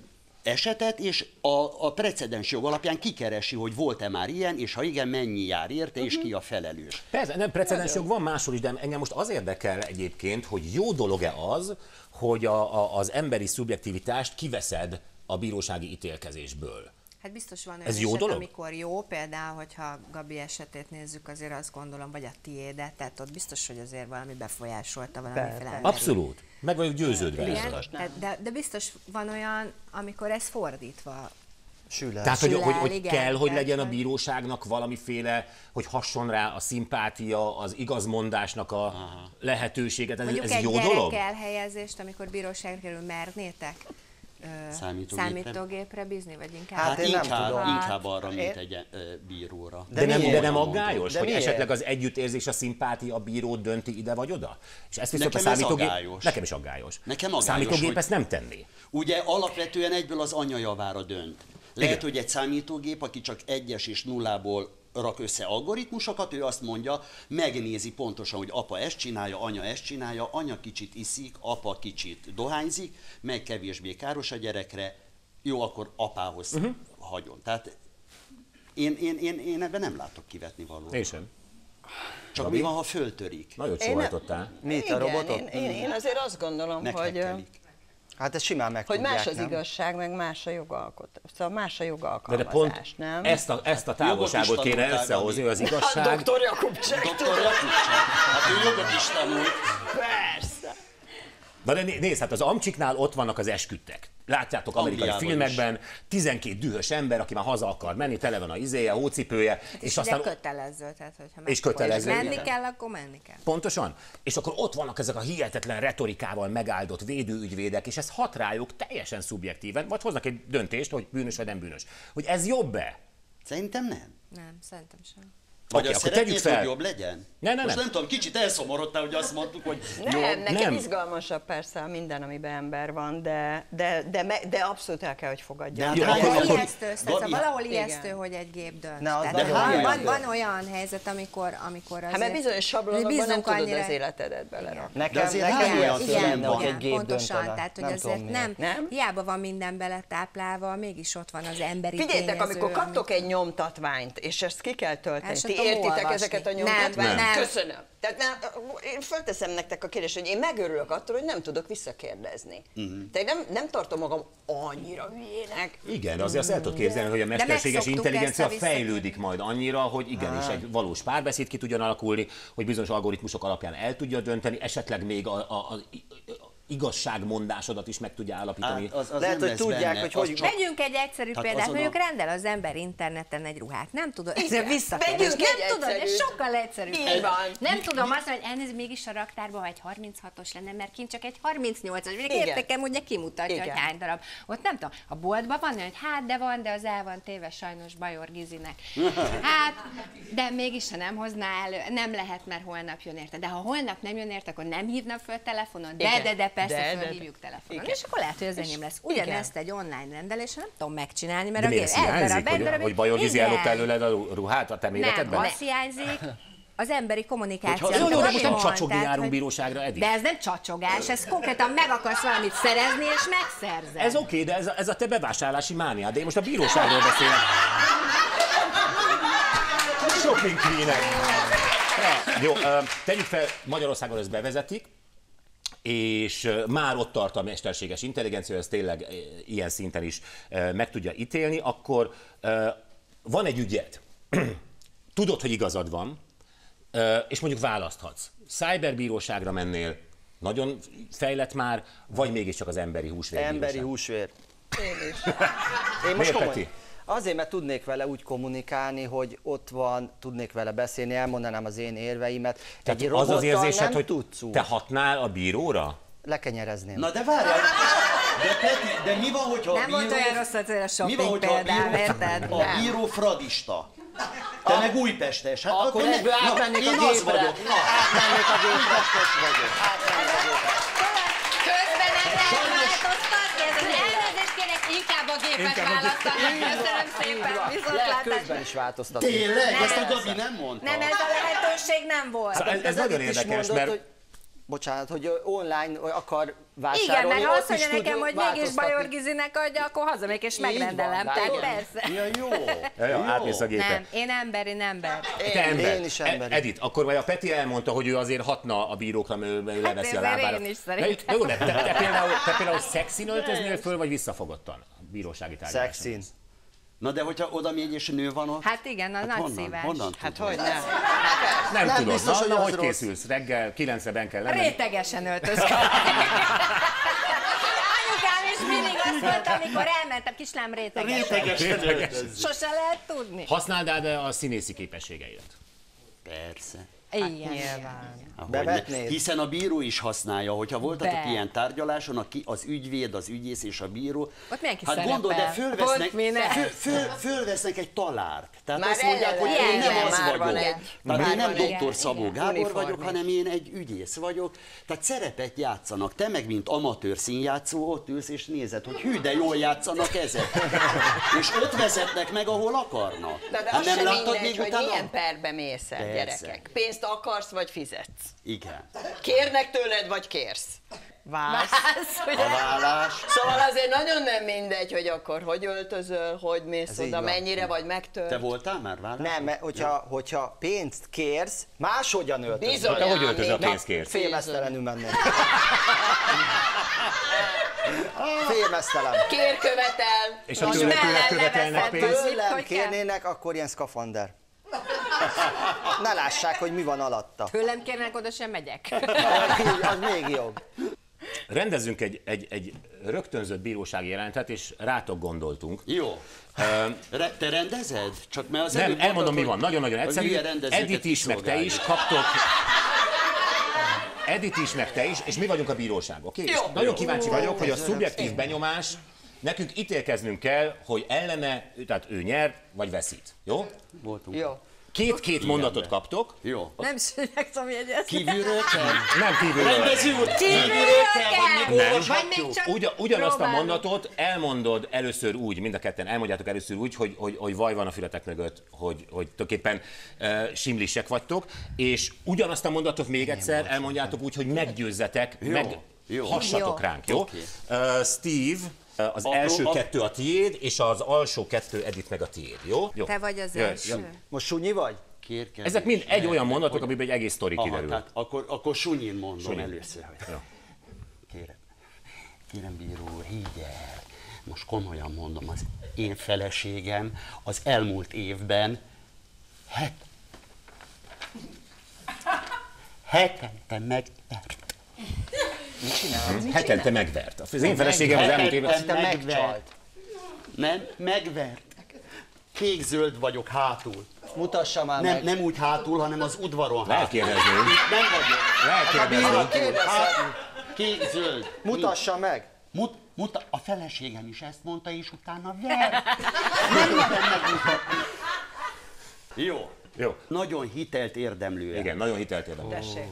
esetet, és a, a precedens jog alapján kikeresi, hogy volt-e már ilyen, és ha igen, mennyi jár érte, és ki a felelős. Persze, nem precedens jog van máshol is, de engem most az érdekel egyébként, hogy jó dolog-e az, hogy a, a, az emberi szubjektivitást kiveszed a bírósági ítélkezésből. Hát biztos van olyan Ez jó eset, dolog? amikor jó, például, hogyha Gabi esetét nézzük, azért azt gondolom, vagy a tiédet, tehát ott biztos, hogy azért valami befolyásolta valamiféle emberi- Abszolút. Meg vagyok győződve. Tehát- de, de biztos van olyan, amikor ez fordítva. Süles. Tehát, hogy, Sül hogy, hogy igen, kell, hogy legyen a bíróságnak valamiféle, hogy hasson rá a szimpátia, az igazmondásnak a lehetőséget. Ez, Mondjuk ez egy jó dolog? elhelyezést, amikor bíróságra kerül, mernétek Számítógépre? számítógépre bízni, vagy inkább? Hát Hát én nem inkább, tudom. inkább arra, mint Én- egy bíróra. De, nem, de miért? nem aggályos, De hogy miért? esetleg az együttérzés, a szimpátia, a bíró dönti ide vagy oda? És ezt viszont Nekem a ez számítógép... aggályos. Nekem is aggályos. Nekem A aggályos, számítógép hogy- ezt nem tenni. Ugye alapvetően egyből az anya javára dönt. Lehet, Igen. hogy egy számítógép, aki csak egyes és nullából rak össze algoritmusokat, ő azt mondja, megnézi pontosan, hogy apa ezt csinálja, anya ezt csinálja, anya kicsit iszik, apa kicsit dohányzik, meg kevésbé káros a gyerekre, jó, akkor apához uh-huh. hagyom. Tehát én, én, én, én ebben nem látok kivetni valót. Én sem. Csak mi van, ha föltörik? Nem- sóhajtottál. Mit, a robotot? Én, én, én azért azt gondolom, hogy, Meghekkelik. Hát ez simán meg hogy más az nem? igazság, meg más a jogalkotás. Szóval más a De, jogalkalmazás, de pont nem? ezt a, ezt a távolságot kéne összehozni, az Hát igazság... doktor Jakubcsek, Doktor Jakubcsák, hát ő jogot is tanult. Na de né- nézd, hát az Amcsiknál ott vannak az esküdtek. Látjátok amerikai Angliában filmekben, 12 dühös ember, aki már haza akar menni, tele van a izéje, hócipője, és És aztán kötelező, tehát hogyha És kötelező, menni igen. kell, akkor menni kell. Pontosan. És akkor ott vannak ezek a hihetetlen retorikával megáldott védőügyvédek, és ez hat rájuk teljesen szubjektíven, vagy hoznak egy döntést, hogy bűnös vagy nem bűnös. Hogy ez jobb-e? Szerintem nem. Nem, szerintem sem. Vagy Oké, azt akkor tegyük fel. hogy jobb legyen? Ne, ne, Most nem. nem tudom, kicsit elszomorodtál, hogy azt mondtuk, hogy Nem, jó. nekem nem. izgalmasabb persze minden, amiben ember van, de, de, de, me, de abszolút el kell, hogy fogadja. De hát Jó, hány akkor- akkor- Ijesztő, szóval Gabi, valahol Igen. ijesztő, hogy egy gép dönt. Ne, az Tehát nagyon van, van, van olyan helyzet, amikor, amikor azért... Hát mert bizonyos sablonokban nem tudod annyira- az életedet belerakni. De Nekem, azért nekem olyan film van, hogy igen, egy gép pontosan, tehát hogy azért nem. Nem? hiába van minden beletáplálva, mégis ott van az emberi Figyeljetek, amikor kaptok egy nyomtatványt, és ezt ki kell tölteni, Értitek olvasni. ezeket a Nem, nyomtatványokat? nem. Köszönöm. Tehát nem, én fölteszem nektek a kérdést, hogy én megörülök attól, hogy nem tudok visszakérdezni. Mhm. Tehát nem, nem tartom magam annyira hülyének. Igen, de azért azt el tudod képzelni, hogy a mesterséges intelligencia a fejlődik majd annyira, hogy igenis egy valós párbeszéd ki tudjon alakulni, hogy bizonyos algoritmusok alapján el tudja dönteni, esetleg még a, a, a, a igazságmondásodat is meg tudja állapítani. Hát az, az Lehet, nem hogy tudják, benne, hogy hogy- csak- Vegyünk egy egyszerű Tehát példát, azon a- mondjuk rendel az ember interneten egy ruhát. Nem tudod, ezzel visszakerülni. Vegyünk Nem egy tudod, ez sokkal egyszerűbb. Így van. Nem tudom azt, hogy elnézést mégis a raktárban, ha egy 36-os lenne, mert kint csak egy 38-as. Még Igen. értekem, ugye kimutatja, Igen. hogy hány darab. Ott nem tudom, a boltban van, hogy hát de van, de az el van téve sajnos Bajor Gizinek. Hát, de mégis, ha nem hozná elő, nem lehet, mert holnap jön érte. De ha holnap nem jön érte, akkor nem hívna föl telefonon. De, de, de persze De, de, de. fölhívjuk telefonon. Igen. És akkor lehet, hogy az enyém lesz. Ugyanezt egy online rendelésen nem tudom megcsinálni, mert De a miért egy hiányzik, darab, hogy, darab, hogy Bajor Gizi igen. ellopta előled a ruhát a te Nem, méretedben? az hiányzik, az emberi kommunikáció. Hogyha- Jó, jó, de most nem csacsogni járunk hogy- bíróságra, Edi. De ez nem csacsogás, ez konkrétan meg akarsz valamit szerezni, és megszerzed. Ez oké, de ez a, ez a te bevásárlási mániád, de én most a bíróságról beszélek. Shopping queenek. Jó, tegyük fel, Magyarországon ezt bevezetik, és már ott tart a mesterséges intelligencia, hogy ez tényleg ilyen szinten is meg tudja ítélni, akkor van egy ügyed, <clears throat> tudod, hogy igazad van, és mondjuk választhatsz. Cyberbíróságra mennél, nagyon fejlett már, vagy mégiscsak az emberi húsvér Emberi húsvér. Én is. <laughs> Én most Miért, komoly. Peti? Azért, mert tudnék vele úgy kommunikálni, hogy ott van, tudnék vele beszélni, elmondanám az én érveimet. Tehát Egy az az érzésed, nem hogy tudsz úgy. te hatnál a bíróra? Lekenyerezném. Na de várjál, <laughs> de, Peti, de mi van, hogyha Nem a bíró... volt olyan rossz az a mi van, shopping hogyha a például, bíró, érted? a bíró fradista? Te meg újpestes. Hát Akkor ne- ebből na, átmennék a én az gépre. vagyok. Na, Átmennék a gépestes vagyok. Átmennék a gépestes. Közben nem lehet változtatni, ez az elnézést kérek, inkább a gépet választanak. Köszönöm szépen, Lehet viszontlátásra. közben is változtatni. Tényleg? Ezt a Nem. Gabi nem mondta. Nem, ez a lehetőség nem volt. Szóval ez, nagyon érdekes, mert bocsánat, hogy online akar Igen, vásárolni. meg ha azt mondja nekem, hogy mégis. Bajor Gizinek adja, akkor hazamegyek és megrendelem. van, Tehát persze. Ja, jó. Ja, ja, átmész a gépen. Nem, én ember, én ember. Te ember. én is ember. E- Edith, akkor vagy a Peti elmondta, hogy ő azért hatna a bírókra, mert ő, leveszi a lábára. én is szerintem. Jó, de te, te, például, te például <laughs> szexin öltöznél föl, vagy visszafogottan a bírósági tárgyaláson? Szexin. Na de hogyha oda megy és nő van ott? Hát igen, az nagy honnan? szívás. Honnan Hát hogy nem? Nem, Nem tudod. biztos, na, hogy na, hogy készülsz? Reggel kilencre ben kell lenni. Rétegesen öltözködik. Anyukám is mindig azt mondta, amikor elmentem, kislám rétegesen. Sose lehet tudni. Használnád -e a színészi képességeidet? Persze. Igen. Nyilván. Ahogy Bevetnéd? Hiszen a bíró is használja, hogyha voltatok Be. ilyen tárgyaláson, aki, az ügyvéd, az ügyész és a bíró. Ott mindenki hát gondold, de fölvesznek, föl, föl, fölvesznek egy talárt. Tehát Már azt mondják, hogy én nem igen, az már vagyok. egy- Tehát már én nem doktor Szabó igen. Gábor vagyok, hanem én egy ügyész vagyok. Tehát szerepet játszanak. Te meg, mint amatőr színjátszó, ott ülsz és nézed, hogy hű, de jól játszanak ezek. és ott vezetnek meg, ahol akarnak. De, de Hát nem láttad mindegy, még hogy utána? milyen perbe mész el, gyerekek. Pénzt akarsz, vagy fizetsz? Igen. Kérnek tőled, vagy kérsz? Válsz. <laughs> A vállás. Szóval azért nagyon nem mindegy, hogy akkor hogy öltözöl, hogy mész Ez így oda, van. mennyire vagy megtört. Te voltál már vállás? Nem, mert hogyha, hogyha pénzt kérsz, máshogyan öltözöl. Bizony. Te hogy öltözöl, Na, pénzt kérsz? Félmeztelenül mennék. <laughs> Félmeztelen. Kér követel. És ha Nagyon tőle, tőle követelnek pénzt? Tőlem kérnének, akkor ilyen szkafander. <laughs> Ne lássák, hogy mi van alatta. Tőlem kérnek, oda sem megyek. <laughs> Az még jobb. Rendezzünk egy, egy, egy rögtönzött bírósági jelentet, és rátok gondoltunk. Jó. Te rendezed? Csak mert az Nem, elmondom, mi mondtad, van. Nagyon-nagyon egyszerű. Edith is, meg te is kaptok... Edith is, meg te is, és mi vagyunk a bíróság, oké? Okay? Nagyon kíváncsi vagyok, hogy a szubjektív benyomás, nekünk ítélkeznünk kell, hogy ellene, tehát ő nyert, vagy veszít. Jó? Voltunk. Jó. Két-két mondatot be. kaptok. Jó. Nem sűrűlegszom jegyezni. Kívülről kell? Nem kívülről. Rendező úr, kívülről Kívülről kell, kell. vagy még Nem. Vagy még olvashatjuk? csak Ugyan, ugyanazt a próbálom. mondatot elmondod először úgy, mind a ketten elmondjátok először úgy, hogy, hogy, hogy vaj van a fületek mögött, hogy, hogy tulajdonképpen uh, simlisek vagytok, és ugyanazt a mondatot még egyszer elmondjátok úgy, hogy meggyőzzetek, Jó, meg jó. hassatok Jó. ránk, jó? Oké. Uh, Steve, az Apró- első ap- kettő a tiéd, és az alsó kettő Edith meg a tiéd, jó? jó. Te vagy az Jöjj, első. jöjj. Most sunyi vagy? Kérkedés. Ezek mind egy olyan mondatok, hogy- amiben egy egész sztori Aha, kiderül. tehát akkor, akkor sunyin mondom Sunyin. először. Hogy Jó. Kérem, kérem bíró úr, higgy el, most komolyan mondom, az én feleségem az elmúlt évben het, <laughs> hetente megvert. Hetente megvert. Az én feleségem az elmúlt évben... Hetente Te megvert. Nem, megvert. Kék-zöld vagyok hátul. Mutassa már Nem, meg. nem úgy hátul, hanem az udvaron kérdezni. Nem vagyok. Lehet kérdezni. Hátul. Kék-zöld. Mutassa meg. Mut, muta, a feleségem is ezt mondta, és utána ver. Nem merem megmutatni. Jó. Jó. Nagyon hitelt érdemlő. Igen, nagyon hitelt érdemel. Tessék.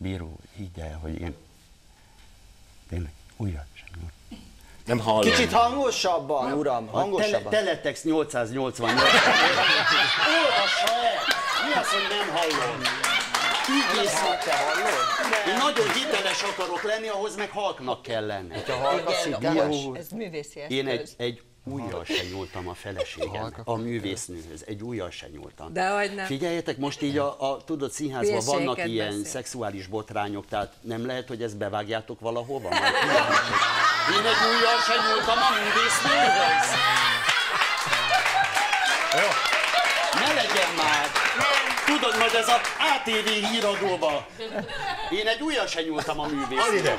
Bíró, higgy el, hogy én tényleg újra sem. Nem hallom. Kicsit hangosabban, uram, Tele, hangosabban. teletext 888. <laughs> Olvassa el! Mi az, hogy nem hallom? Ügyész, Te hallod? én nagyon hiteles akarok lenni, ahhoz meg halknak kell lenni. Ha hallgass, Igen, itt Bíró ügyes. úr. Ez művészi eszköz. Én egy, egy Újjal se nyúltam a feleségem, a művésznőhöz, egy újjal se nyúltam. Dehogy nem. Figyeljetek, most így a, a tudod, színházban vannak ilyen beszél. szexuális botrányok, tehát nem lehet, hogy ezt bevágjátok valahova? Majd. Én egy újjal se nyúltam a művésznőhöz. Ne legyen már! Tudod, majd ez a ATV híradóba. Én egy újjal se nyúltam a művésznőhöz.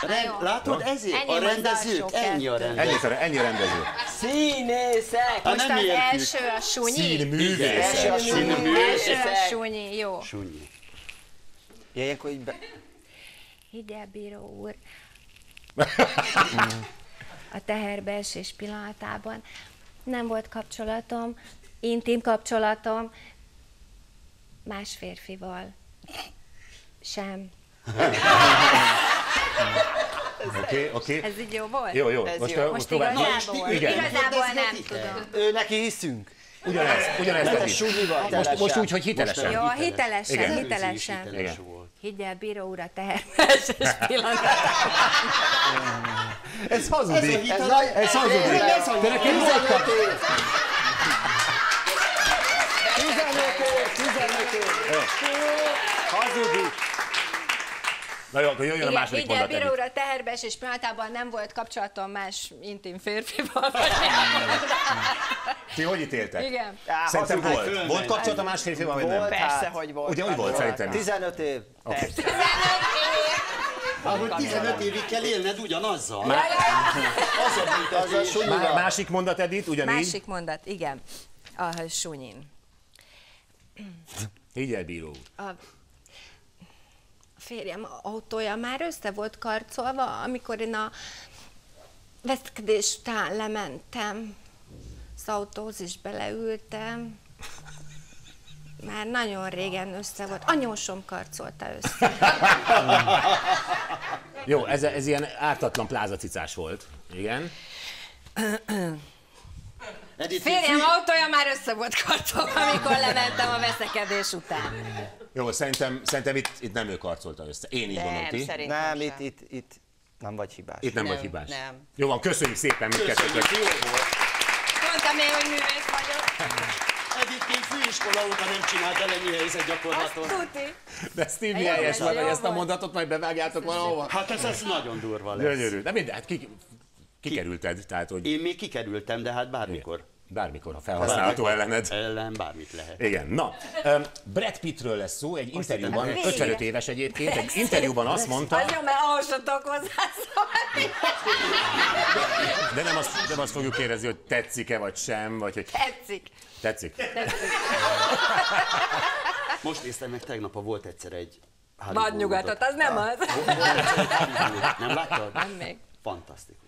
Rend, látod, ezért Ennyi a rendezők, ennyi a rendezők. Ennyi, ennyi rendező. Színészek! Hát Most nem az értjük. első a sunyi. Színművészek. Első a sunyi. Első a sunyi, jó. Sunyi. Ilyenkor így be... Higgyelbíró úr, a teherbeesés pillanatában nem volt kapcsolatom, intim kapcsolatom más férfival. Sem. <laughs> Oké, oké. Ez így jó volt? Jó, jó. Ez Most, jó. most, Most igazából, Igen. igazából nem tudom. Ő neki hiszünk. Ugyanezt, ugyanezt Ez a is. Most, most úgy, hogy hitelesen. Jó, hitelesen, Igen. hitelesen. Hiteles Igen. volt. Higgyel, bíró úr, a teherbeesés <laughs> pillanatában. Ez hazudik. Ez, nagy, ez hazudik. Ez a Te nekem volt 15 év. 15 év, 15 év. Hazudik. Na jó, akkor jöjjön a Igen, második higgyel, mondat. bíró Edith. úr, a teherbeesés pillanatában nem volt kapcsolatom más intim férfival. <laughs> Ti hogy ítéltek? Igen. Á, Szerintem volt. fölmegy. Volt kapcsolat a más férfival, vagy nem? Persze, Hát, hogy volt. Ugye úgy volt szerintem is. 15 év. Oké. Ahogy 15 évig kell élned ugyanazzal. Az a Az a. Má- sunyival. Másik mondat, Edith, ugyanígy. Másik mondat, igen. A sunyin. Higgyel, bíró úr. A férjem autója már össze volt karcolva, amikor én a veszkedés után lementem. Az autózisbe leültem. Már nagyon régen össze volt. Anyósom karcolta össze. Jó, ez, ez ilyen ártatlan plázacicás volt. Igen. <clears throat> Edith, Férjem fű- autója már össze volt karcolva, amikor lementem a veszekedés után. Jó, szerintem, szerintem itt, itt nem ő karcolta össze. Én így gondolom, Nem, ti. Nem, itt, itt, itt nem vagy hibás. Itt nem, Nem, vagy hibás. nem. Jó van, köszönjük szépen Köszönjük, mindkettőt. jó volt. Mondtam én, hogy művész vagyok. Edith még főiskola óta nem csinált elemi helyzet gyakorlatot. Tuti. De Steve Jó, helyes volt, jó hogy ezt a mondatot majd bevágjátok valahova. Hát ez, ez nagyon durva lesz. Gyönyörű. De mindegy, hát ki, kikerülted, tehát hogy Én még kikerültem, de hát bármikor. bármikor, ha felhasználható ellened. Ellen bármit lehet. Igen, na, um, Brad Pittről lesz szó, egy interjúban, hittem, 55 éves egyébként, egy interjúban azt mondta, Az jó, mert ahhoz sem tudok hozzászólni. de nem azt, nem azt fogjuk kérdezni, hogy tetszik-e vagy sem, vagy hogy Tetszik. tetszik. Most néztem meg, tegnap volt egyszer egy Vad nyugatot, az nem az. Volt egyszer egy Hollywoodot. Nem láttad? Nem még. Fantasztikus.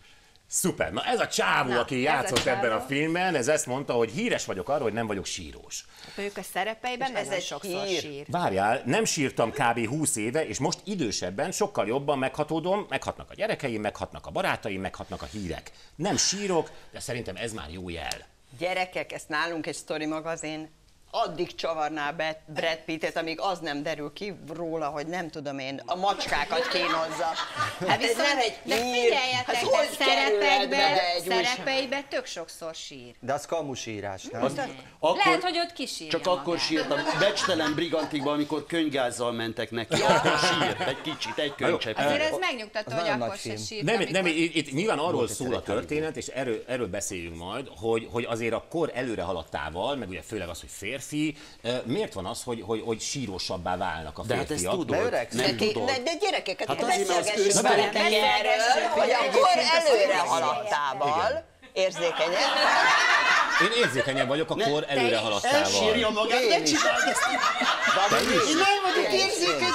Szuper. Na ez a csávó, Na, aki játszott a ebben a filmben, ez ezt mondta, hogy híres vagyok arról, hogy nem vagyok sírós. Ők a szerepeiben ez egy sokszor hír. sír. Várjál, nem sírtam kb. 20 éve, és most idősebben sokkal jobban meghatódom, meghatnak a gyerekeim, meghatnak a barátaim, meghatnak a hírek. Nem sírok, de szerintem ez már jó jel. Gyerekek, ezt nálunk egy Story magazin addig csavarná be Brad Pittet, amíg az nem derül ki róla, hogy nem tudom én, a macskákat kínozza. Hát ez nem egy de hír. figyeljetek, Hát de szerepekben, be egy újság- szerepeiben tök sokszor sír. De az kamusírás, nem? Akkor, Lehet, hogy ott kisírja Csak akkor magát. sírtam, becstelen brigantikban, amikor könygázzal mentek neki, akkor sírt egy kicsit, egy könycsepp. Azért ez megnyugtató, Az hogy akkor se sírt, Nem, amikor... nem itt, itt nyilván arról Volt szól a történet, és erről, erről beszéljünk majd, hogy, hogy azért a kor előre haladtával, meg ugye főleg az, hogy férfi, miért van az, hogy, hogy, hogy sírosabbá válnak a De hát ezt férfiak? tudod, Beöregsz? nem De, tudod. de, de gyerekeket, Hát hát beszélgessünk erről, hogy a kor előre haladtával érzékenyek. Én érzékenyebb vagyok a kor előre haladtával. Elsírja magát, ne csináld ezt! Én nem vagyok érzékeny!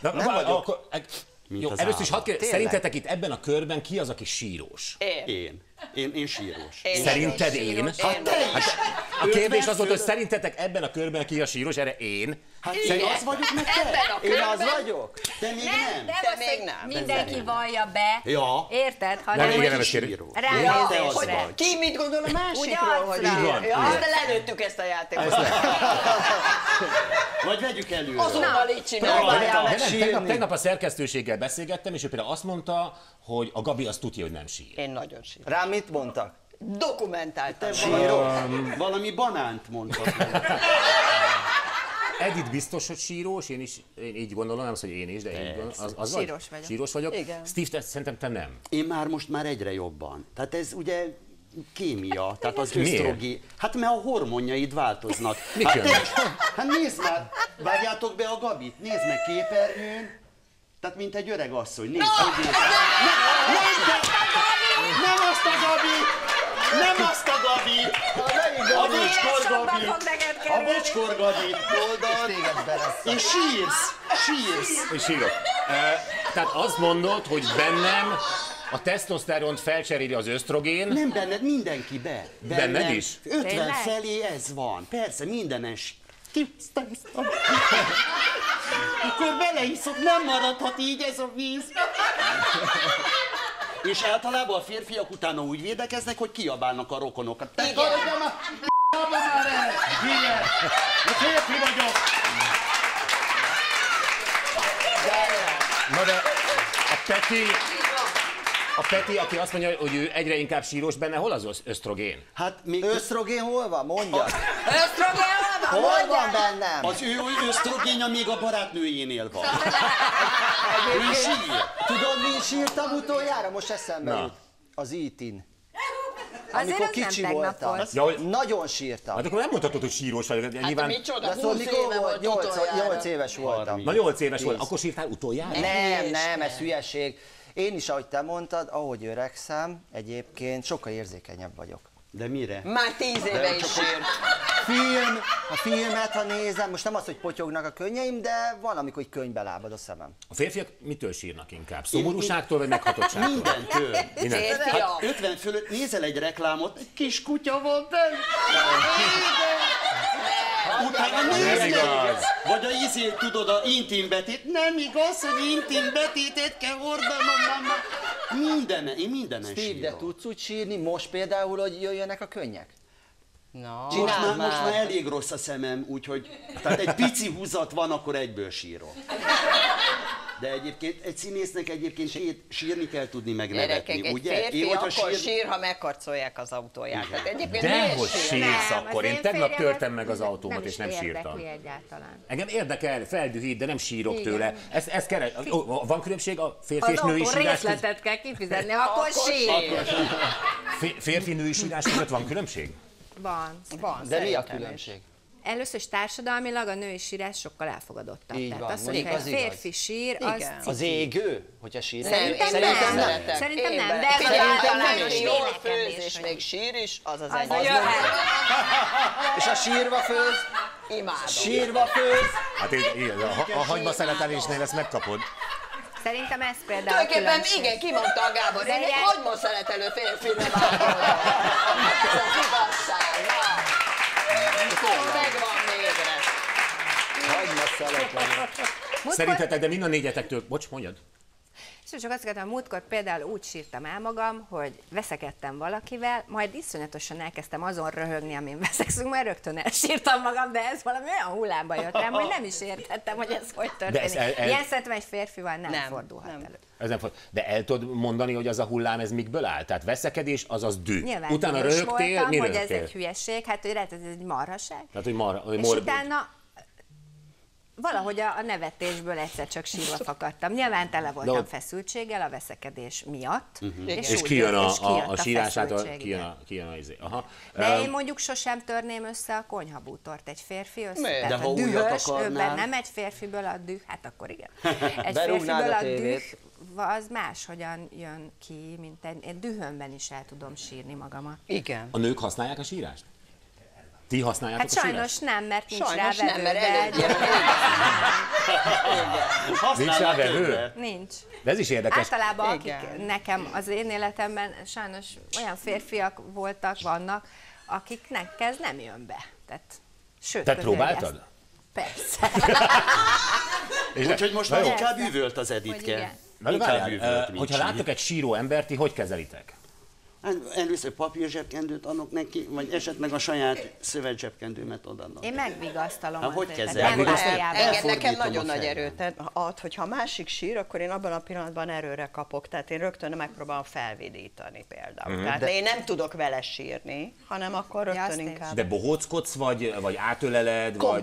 Nem vagyok. akkor, jó, először is hadd állat. kérdez, Tényleg? szerintetek itt ebben a körben ki az, aki sírós? Én. Én. Én, én sírós. Én Szerinted vagyok. én? Hát te is. A kérdés az volt, hogy szerintetek ebben a körben ki a síros, erre én. Hát én az vagyok, meg te? Ebben a Én az vagyok? De még Nem, nem. de, az, még nem. mindenki vallja be. Ja. Érted? Nem, igen, hogy nem ezt kérdez- Síró. Ránézésre. Ja, te az Hogy vagy. ki mit gondol a másikról? Hogy. Így van. Ja, de lelőttük ezt a játékot. <laughs> Vagy vegyük előre. Azonnal így nem, tegnap, tegnap a szerkesztőséggel beszélgettem, és ő például azt mondta, hogy a Gabi azt tudja, hogy nem sír. Én nagyon sír. Rám mit mondtak? Dokumentáltam. Valami, valami banánt mondtak. <laughs> Edith biztos, hogy sírós, én is én így gondolom, nem az, hogy én is, de én így gondolom. Az, az vagy? Sírós vagyok. Sírós vagyok. Igen. Steve, te, szerintem te nem. Én már most már egyre jobban. Tehát ez ugye kémia, tehát az ösztrogi. Hát mert a hormonjaid változnak. Mik hát, jönnek? hát nézd már, vágjátok be a Gabit, nézd meg képernyőn, tehát mint egy öreg asszony, nézd, hogy néz. Ne, nézd be! Nem azt a Gabi! Nem azt a Gabi! A bocskor Gabi! A bocskor Gabi! Belesz. és sírsz! Sírsz! És sírok. E, tehát azt mondod, hogy bennem a tesztoszteront felcseréli az ösztrogén, Nem benned, mindenki be. Benned is? 50 Tényleg? felé ez van. Persze, mindenes. Tisztáztam. Mikor beleiszok, nem maradhat így ez a víz. És általában a férfiak utána úgy védekeznek, hogy kiabálnak a rokonokat. Te Igen. Abba már el! Hülye! Én férfi vagyok! Na de a Peti, a Peti, aki azt mondja, hogy ő egyre inkább síros benne, hol az ösz- ösztrogén? Hát még Ösztrogén hol van? Mondja. Ösztrogén van? Hol van bennem? az ő ösztrogénja még a barátnőjénél van. Ő sír. Tudod, mi sírtam utoljára? Most eszembe Na. jut. Az ítin. Azért Amikor az nem kicsi voltam. volt. Ja, hogy, Nagyon sírtam. hát akkor nem mondhatod, hogy sírós vagy, Hát nyilván... micsoda, De szóval 20 mikor éve volt? volt 8, utoljára. 8 éves voltam. Na 8 éves volt, akkor sírtál utoljára? Nem, nem, ez hülyeség. Én is, ahogy te mondtad, ahogy öregszem, egyébként sokkal érzékenyebb vagyok. De mire? Már 10 éve is sírt. Film, a filmet, ha nézem, most nem az, hogy potyognak a könnyeim, de van, amikor egy könyvbe lábad a szemem. A férfiak mitől sírnak inkább? Szomorúságtól vagy meghatottságtól? Mindentől. Minden. Hát 50 fölött nézel egy reklámot, egy kis kutya van benne. Utána nézd meg! igaz. Vagy a izét, tudod, a intim betét. Nem igaz, hogy intim betétet kell hordanom, mama. Minden, én mindenen Steve, de sírom. tudsz úgy sírni most például, hogy jöjjenek a könnyek? Na, Most már, most már. már elég rossz a szemem, úgyhogy tehát egy pici húzat van, akkor egyből sírok. <laughs> De egyébként egy színésznek egyébként sír, sírni kell tudni megnevetni, Gyerekek, egy ugye? férfi hogyha akkor sír, ha megkarcolják az autóját. Hát egyébként De hogy sír? sírsz Nem, akkor? Én én tegnap törtem meg az autómat, és nem is sírtam. egyáltalán. Engem érdekel, feldühít, de nem sírok Igen. tőle. Ez, ez kell, van különbség a férfi Az és női sírás között? részletet kell kifizetni, akkor Akkor sír. sír. Fé- Férfi női sírás között van különbség? Van. Van, De mi a különbség? Először is társadalmilag a női sírás sokkal elfogadottabb. Így Tehát van, az, hogy az igaz. férfi sír, az Igen. ciki. Az égő, hogyha sír. Szerintem, Szerintem nem. szeretek. Szerintem nem, de ez az általános nem, jól főz, és még sír is, az az Az egy. <laughs> És a sírva főz, Imádom. sírva főz, Hát igen, a, a hagyma szeretelésnél ezt megkapod. Szerintem ez például Tulajdonképpen igen, kimondta a Gábor, De én egy hagyma szeretelő férfinek vágom. <laughs> Ez az igazság, na. Megvan végre. hagyma szeretlen. Múltkor- Szerintetek, de mind a négyetektől, bocs, mondjad. És csak azt akartam, múltkor például úgy sírtam el magam, hogy veszekedtem valakivel, majd iszonyatosan elkezdtem azon röhögni, amin <laughs> veszekszünk, majd rögtön elsírtam magam, de ez valami olyan hullámba jött rám, hogy nem is értettem, hogy ez hogy történik. ez el- Ilyen szerintem egy férfival nem, Nem, fordulhat nem. elő. Ez nem fog. De el tudod mondani, hogy az a hullám, ez mikből áll? Tehát veszekedés, azaz dű. Nyilván Utána röhögtél, voltam, mi hogy ez röhögtél? egy hülyeség, hát hogy lehet, hogy ez egy marhaság. Tehát, hogy mar, hogy És mor... utána valahogy a, a nevetésből egyszer csak sírva fakadtam. Nyilván tele voltam ott- feszültséggel a veszekedés miatt. És, És úgy kijön a, és a, kijött a sírásától, kijön a, kijön a izé. Aha. De én mondjuk sosem törném össze a konyhabútort egy férfi össze. Tehát De a ha dühös, őben nem egy férfiből a düh, hát akkor igen. <laughs> Egy férfiből a a düh az máshogyan jön ki, mint egy, én dühömben is el tudom sírni magamat. Igen. A nők használják a sírást? Ti használjátok Hát a sajnos sírást? nem, mert nincs Sajnos rá nem, vevő, mert de elég Nincs rá vevő? nincs. De ez is érdekes. Általában akik Igen. nekem az én életemben sajnos olyan férfiak voltak, vannak, akiknek ez nem jön be. Tehát, sőt, Te próbáltad? ezt- Persze. <laughs> És Úgyhogy most már inkább üvölt az Hogy Editke. igen. Na, Inkább várjál, hogyha láttok egy síró embert, ti hogy kezelitek? Hát először papírzsebkendőt adok neki, vagy esetleg a saját szövetzsebkendőmet odaadom. Én megvigasztalom. Hát hogy kezel? nem Enged nekem nagyon nagy erőt ad, hogyha másik sír, akkor én abban a pillanatban erőre kapok. Tehát én rögtön megpróbálom felvidítani például. Mhm. Tehát de... én nem tudok vele sírni, hanem akkor Ja, rögtön én inkább De bohóckodsz, vagy, vagy átöleled, vagy...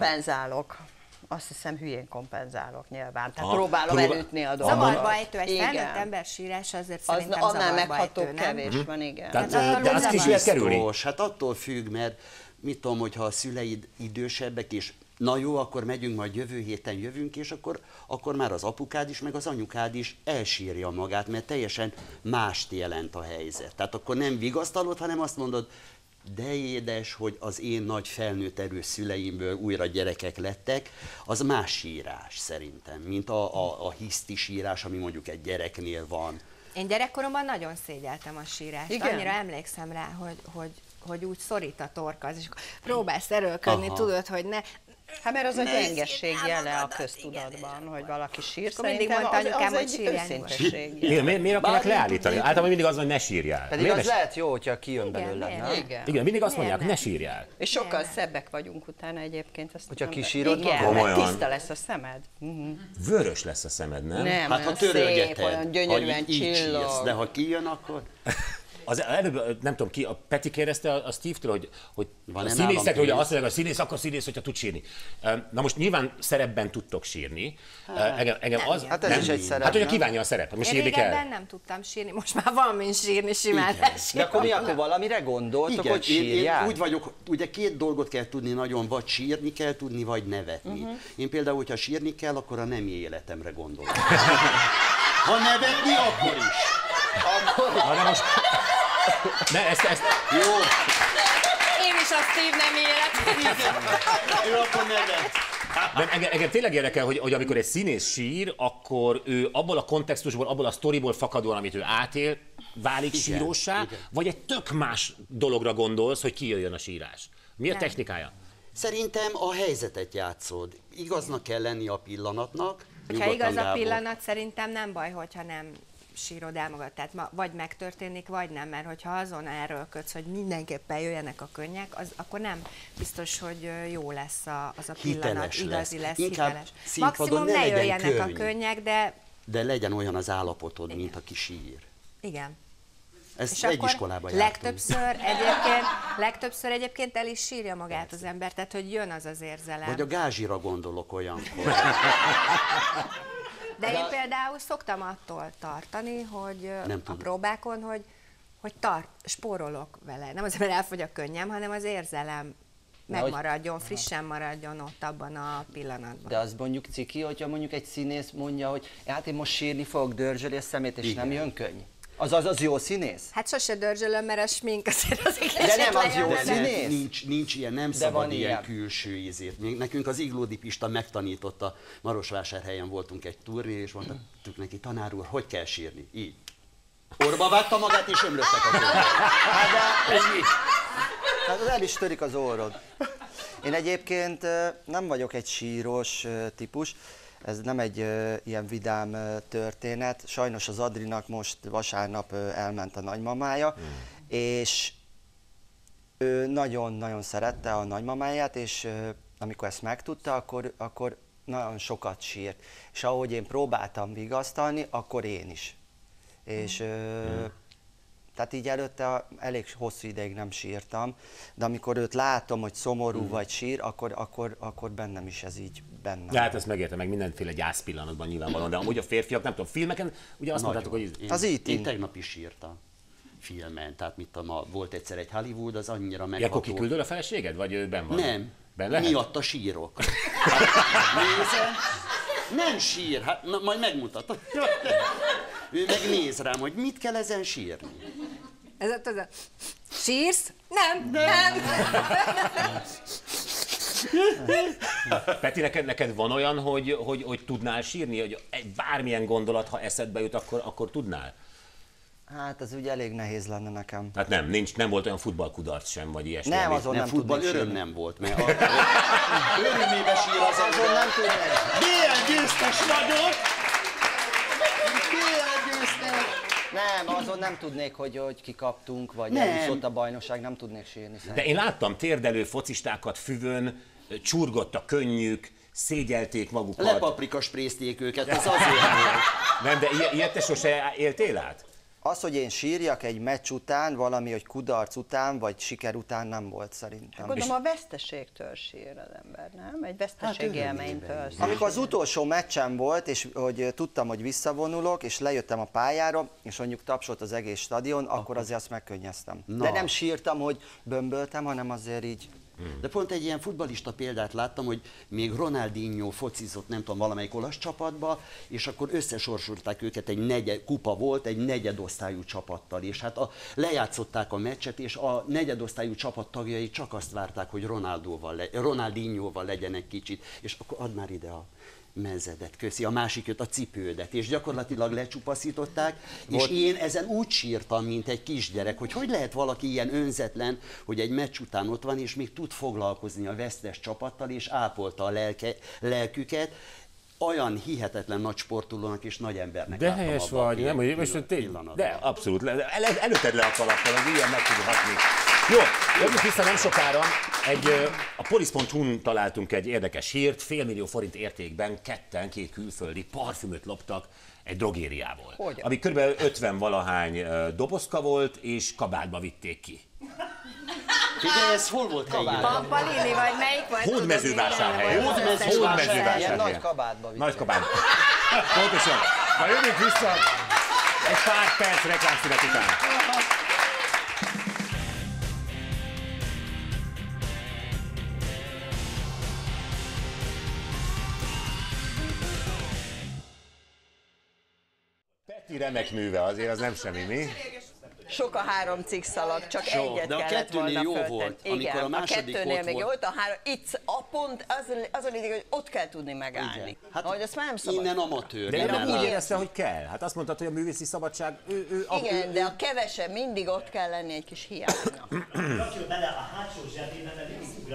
Azt hiszem hülyén kompenzálok nyilván. Tehát Aha, próbálom próbál- elütni a dolgot. Zavarba ejtő, egy felnőtt ember sírása azért Az szerintem annál meghatóbb ejtő, nem? kevés van, igen. Tehát, Hát eh, de azt is lehet kerülni. Biztos, hát attól függ, mert mit tudom, hogyha a szüleid idősebbek, és na jó, akkor megyünk, majd jövő héten jövünk, és akkor, akkor már az apukád is, meg az anyukád is elsírja magát, mert teljesen mást jelent a helyzet. Tehát akkor nem vigasztalod, hanem azt mondod, de édes, hogy az én nagy felnőtt erős szüleimből újra gyerekek lettek, az más sírás szerintem, mint a, a, a hiszti sírás, ami mondjuk egy gyereknél van. Én gyerekkoromban nagyon szégyeltem a sírást. Igen? Annyira emlékszem rá, hogy, hogy, hogy úgy szorít a torka, és próbálsz erőlködni, Aha. tudod, hogy ne... Hát mert az a szívd jele a magadat, köztudatban, hogy valaki sír. Akkor mindig mondta az, anyukám, hogy egy sírjál Igen, miért, miért akarnak leállítani? Általában mindig az, hogy ne sírjál. Pedig Miért az ne- lehet jó, hogyha kijön Igen, belőle, nem? Igen. Igen, mindig azt mondják, ne nem? sírjál. És sokkal Igen. szebbek vagyunk utána egyébként. Azt Hogyha kisírod Igen, magad? Komolyan. tiszta lesz a szemed. Mhm. Vörös lesz a szemed, nem? Nem, Hát ha törölgeted, olyan gyönyörűen ha így sírsz, csillog. de ha kijön, akkor... Az előbb, nem tudom ki, a Peti kérdezte a a Steve-től, hogy, hogy Van-e a ugye pénz? azt mondják, a színész, akkor színész, hogyha tud sírni. Na most nyilván szerepben tudtok sírni. Engem, engem az, Hát ez is egy szerep, Hát, hogyha nem? kívánja a szerep, most Én írni régebben kell. nem tudtam sírni, most már van mint sírni, simán <laughs> De akkor mi, akkor valamire gondoltok, Igen, hogy én, én sírjál? úgy vagyok, ugye két dolgot kell tudni nagyon, vagy sírni kell tudni, vagy nevetni. Uh-huh. Én például, hogyha sírni kell, akkor a nem életemre gondolok. <laughs> Ha nevetni, akkor is. Na, de most... Ne, ezt, ezt, Jó, Én is azt Steve nem élet. ő akkor nevet. de engem, engem tényleg érdekel, hogy, hogy amikor egy színész sír, akkor ő abból a kontextusból, abból a sztoriból fakadóan, amit ő átél, válik Igen, sírósá, igen. vagy egy tök más dologra gondolsz, hogy kijöjjön a sírás. Mi a Nem. technikája? Szerintem a helyzetet játszod. Igaznak kell lenni a pillanatnak. Nyugodtan, igaz a pillanat, szerintem nem baj, hogyha nem sírod el magad. Tehát ma, vagy megtörténik, vagy nem, mert hogyha azon erőlködsz, hogy mindenképpen jöjjenek a könnyek, az, akkor nem biztos, hogy jó lesz a, az a pillanat, Hiteles igazi lesz. lesz, Inkább hiteles. Maximum ne ne, jöjjenek a könny. könnyek, de De legyen olyan az állapotod, mint aki sír. igen. Ezt És egy akkor iskolába jártunk. legtöbbször <laughs> egyébként, legtöbbször egyébként el is sírja magát az ember, tehát hogy jön az az érzelem. Vagy a gázsira gondolok olyankor. <laughs> De én például szoktam attól tartani, hogy Nem a próbákon, hogy, hogy tart, spórolok vele. Nem azért, mert elfogy a könnyem, hanem az érzelem hogy- megmaradjon, frissen maradjon ott abban a pillanatban. De az mondjuk ciki, hogyha mondjuk egy színész mondja, hogy hát én most sírni fogok, dörzsöli a szemét, és Igen. nem jön könny. Az az, az jó színész? Hát sose dörzsölöm, mert a smink azért az egy De nem az jó De színész. nem, nincs, nincs ilyen, nem De szabad van ilyen, ilyen. külső ízét. Nekünk az Iglódi Pista megtanította, Marosvásárhelyen voltunk egy turné, és mondtuk neki, tanár úr, hogy kell sírni? Így. Orba vágta magát, és ömlöttek a körbe. Hát de ennyi. Hát el is törik az orrod. Én egyébként nem vagyok egy síros típus, ez nem egy ö, ilyen vidám ö, történet. Sajnos az Adrinak most vasárnap ö, elment a nagymamája, és ő nagyon-nagyon szerette a nagymamáját, és ö, amikor ezt megtudta, akkor, akkor nagyon sokat sírt. És ahogy én próbáltam vigasztalni, akkor én is. És ö, tehát így előtte a- elég hosszú ideig nem sírtam, de amikor őt látom, hogy szomorú vagy sír, akkor, akkor, akkor bennem is ez így benne. Ja, hát ezt megértem, meg mindenféle gyász pillanatban nyilvánvalóan, de amúgy a férfiak, nem tudom, filmeken, ugye azt mondtátok, hogy Én, Az E.T. Én tegnap is sírtam filmen, tehát mit tudom, a- volt egyszer egy Hollywood, az annyira megható. kiküldöd a feleséged, vagy ő ben van? Nem. Ben lehet? Miatta sírok. Nézem, nem sír, hát na, majd megmutatom. Ő meg néz rám, hogy mit kell ezen sírni. Ez a... Sírsz? Nem, nem. Peti, neked, neked van olyan, hogy, hogy, hogy tudnál sírni, hogy egy bármilyen gondolat, ha eszedbe jut, akkor, akkor tudnál? Hát az ugye elég nehéz lenne nekem. Hát nem, nincs, nem volt olyan futballkudarc sem, vagy ilyesmi. Nem, azon Nem, nem futball öröm sírni. nem volt, mert örömébe sír az Azon nem tudnék. Milyen győztes vagyok! Milyen győztes! Nem, azon nem tudnék, hogy, hogy kikaptunk, vagy Nem. elúszott a bajnokság, nem tudnék sírni. De szerintem. én láttam térdelő focistákat füvön, csurgott a könnyük, szégyelték magukat. Lepaprika sprézték őket, <laughs> ez azért. Nem, de ilyet te sose éltél át? Az, hogy én sírjak egy meccs után, valami, hogy kudarc után, vagy siker után nem volt szerintem. Gondolom a veszteségtől sír az ember, nem? Egy veszteség örömében. élménytől. Amikor az utolsó meccsem volt, és hogy tudtam, hogy visszavonulok, és lejöttem a pályára, és mondjuk tapsolt az egész stadion, akkor azért azt megkönnyeztem. De Na. nem sírtam, hogy bömböltem, hanem azért így De pont egy ilyen futbalista példát láttam, hogy még Ronaldinho focizott, nem tudom, valamelyik olasz csapatba, és akkor összesorsolták őket, egy negyed, kupa volt, egy negyedosztályú csapattal, és hát a, lejátszották a meccset, és a negyedosztályú csapat tagjai csak azt várták, hogy Ronaldóval le, Ronaldinhoval legyenek kicsit, és akkor add már ide a mezedet, köszi, a másik jött a cipődet, és gyakorlatilag lecsupaszították, és én ezen úgy sírtam, mint egy kisgyerek, hogy hogy lehet valaki ilyen önzetlen, hogy egy meccs után ott van, és még tud foglalkozni a vesztes csapattal, és ápolta a lelke, lelküket, olyan hihetetlen nagy sportolónak és nagy embernek De helyes vagy, nem, hogy most de abszolút, le- el, előtted le a kalappal, az ilyen meg hatni. Jó, jövünk vissza nem sokára. Egy, a polisz.hu-n találtunk egy érdekes hírt, félmillió forint értékben ketten, két külföldi parfümöt loptak egy drogériából. Hogy? Ami kb. 50 valahány dobozka volt, és kabátba vitték ki. Figyelj, ez hol volt helyén? Pampalini, vagy melyik volt? Hódmezővásárhelyen. Hódmezővásárhelyen. nagy kabátba vitték. Nagy kabátba. Pontosan. Na jövünk vissza egy pár perc reklámszünet után. Peti remek műve, azért az nem semmi, mi? Sok a három cikk szalag, csak Sok, egyet de a kellett kettőnél volna jó föltenni. volt, Igen, amikor a második kettőnél ott még volt. a három, itt a pont, az, az a lényeg, hogy ott kell tudni megállni. Hát, hogy azt már nem szabad. innen amatőr. De innen én úgy érezte, hogy kell. Hát azt mondtad, hogy a művészi szabadság, ő, ő, a- Igen, ő, de a kevesebb mindig ott kell lenni egy kis hiánynak. Rakja bele a hátsó zsebébe, mert mindig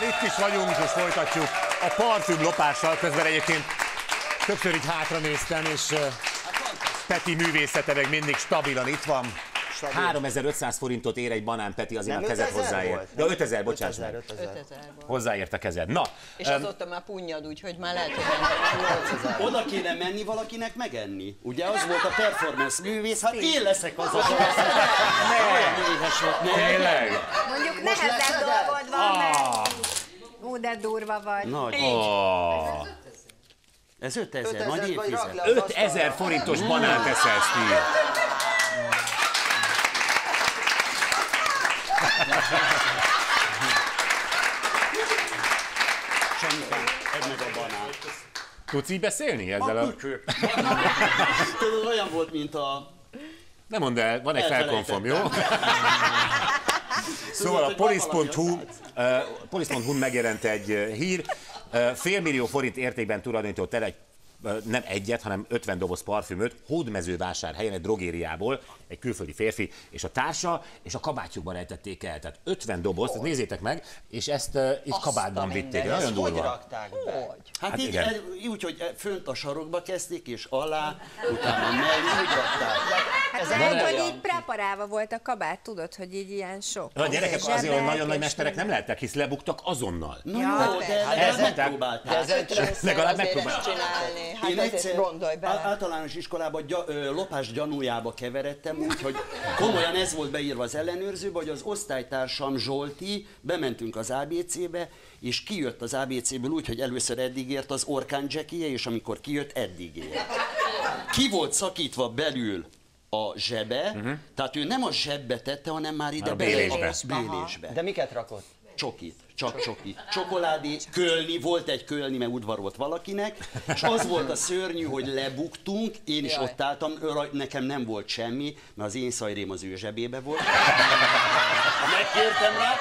Már itt is vagyunk, és folytatjuk a parfüm lopással. Közben egyébként többször így hátra néztem, és Peti művészete meg mindig stabilan itt van. Stabil. 3500 forintot ér egy banán, Peti, azért Nem a kezed 5000 hozzáér. volt? De 5000, bocsáss 5000, meg. 5000. 5000 volt. Hozzáért a kezed. Na, És em, azóta már punyad, úgyhogy már lehet, hogy Oda kéne menni valakinek megenni. Ugye az volt a performance művész, hát én leszek az a tényleg? Mondjuk nehezebb dolgod van, mert... De durva vagy. Nagy. Oh, Ez 5000, 5000 majd én vagy rak fizet. le az 5000 asztalra. forintos banánt eszel, Steve. Semmikán, edd meg a banán. Tudsz így beszélni ezzel a... Tudod, olyan volt, mint a... Nem mondd el, van egy felkonfom, jó? <laughs> Szóval a police.hu, uh, police.hu megjelent egy uh, hír, uh, félmillió forint értékben tulajdonított el egy nem egyet, hanem 50 doboz parfümöt hódmezővásárhelyen egy drogériából, egy külföldi férfi és a társa, és a kabátjukban rejtették el. Tehát 50 dobozt, ezt nézzétek meg, és ezt uh, itt Azt kabátban vitték. mindenit. Nagyon Hogy durva. rakták be? hogy? Hát, Hát így, igen. úgy, hogy fönt a sarokba kezdték, és alá, utána mellé, úgy rakták. Hát Ez lehet, hogy így preparálva volt a kabát, tudod, hogy így ilyen sok. A gyerekek Zsebek azért, hogy nagyon nagy mesterek nem minden. lehettek, hisz lebuktak azonnal. Na Ja, jó, de persze. legalább ez- megpróbálták. Ez ötven Legalább azért ezt megpróbáltam. Hát Én egyszer gondolj bele. általános iskolában gya, ö, lopás gyanújába keveredtem, úgyhogy komolyan ez volt beírva az ellenőrzőbe, hogy az osztálytársam Zsolti, bementünk az ABC-be, és kijött az ABC-ből úgy, hogy először eddig ért az orkán jackie és amikor kijött, eddig ért. Ki volt szakítva belül a zsebe, uh-huh. tehát ő nem a zsebbe tette, hanem már ide a bele- bélésbe. a bélésbe. De miket rakott? Csokit, csak csoki. Csokoládé, kölni, volt egy kölni, mert udvarolt valakinek, és az volt a szörnyű, hogy lebuktunk, én is Jaj. ott álltam, ő nekem nem volt semmi, mert az én szajrém az ő zsebébe volt. Megkértem rá.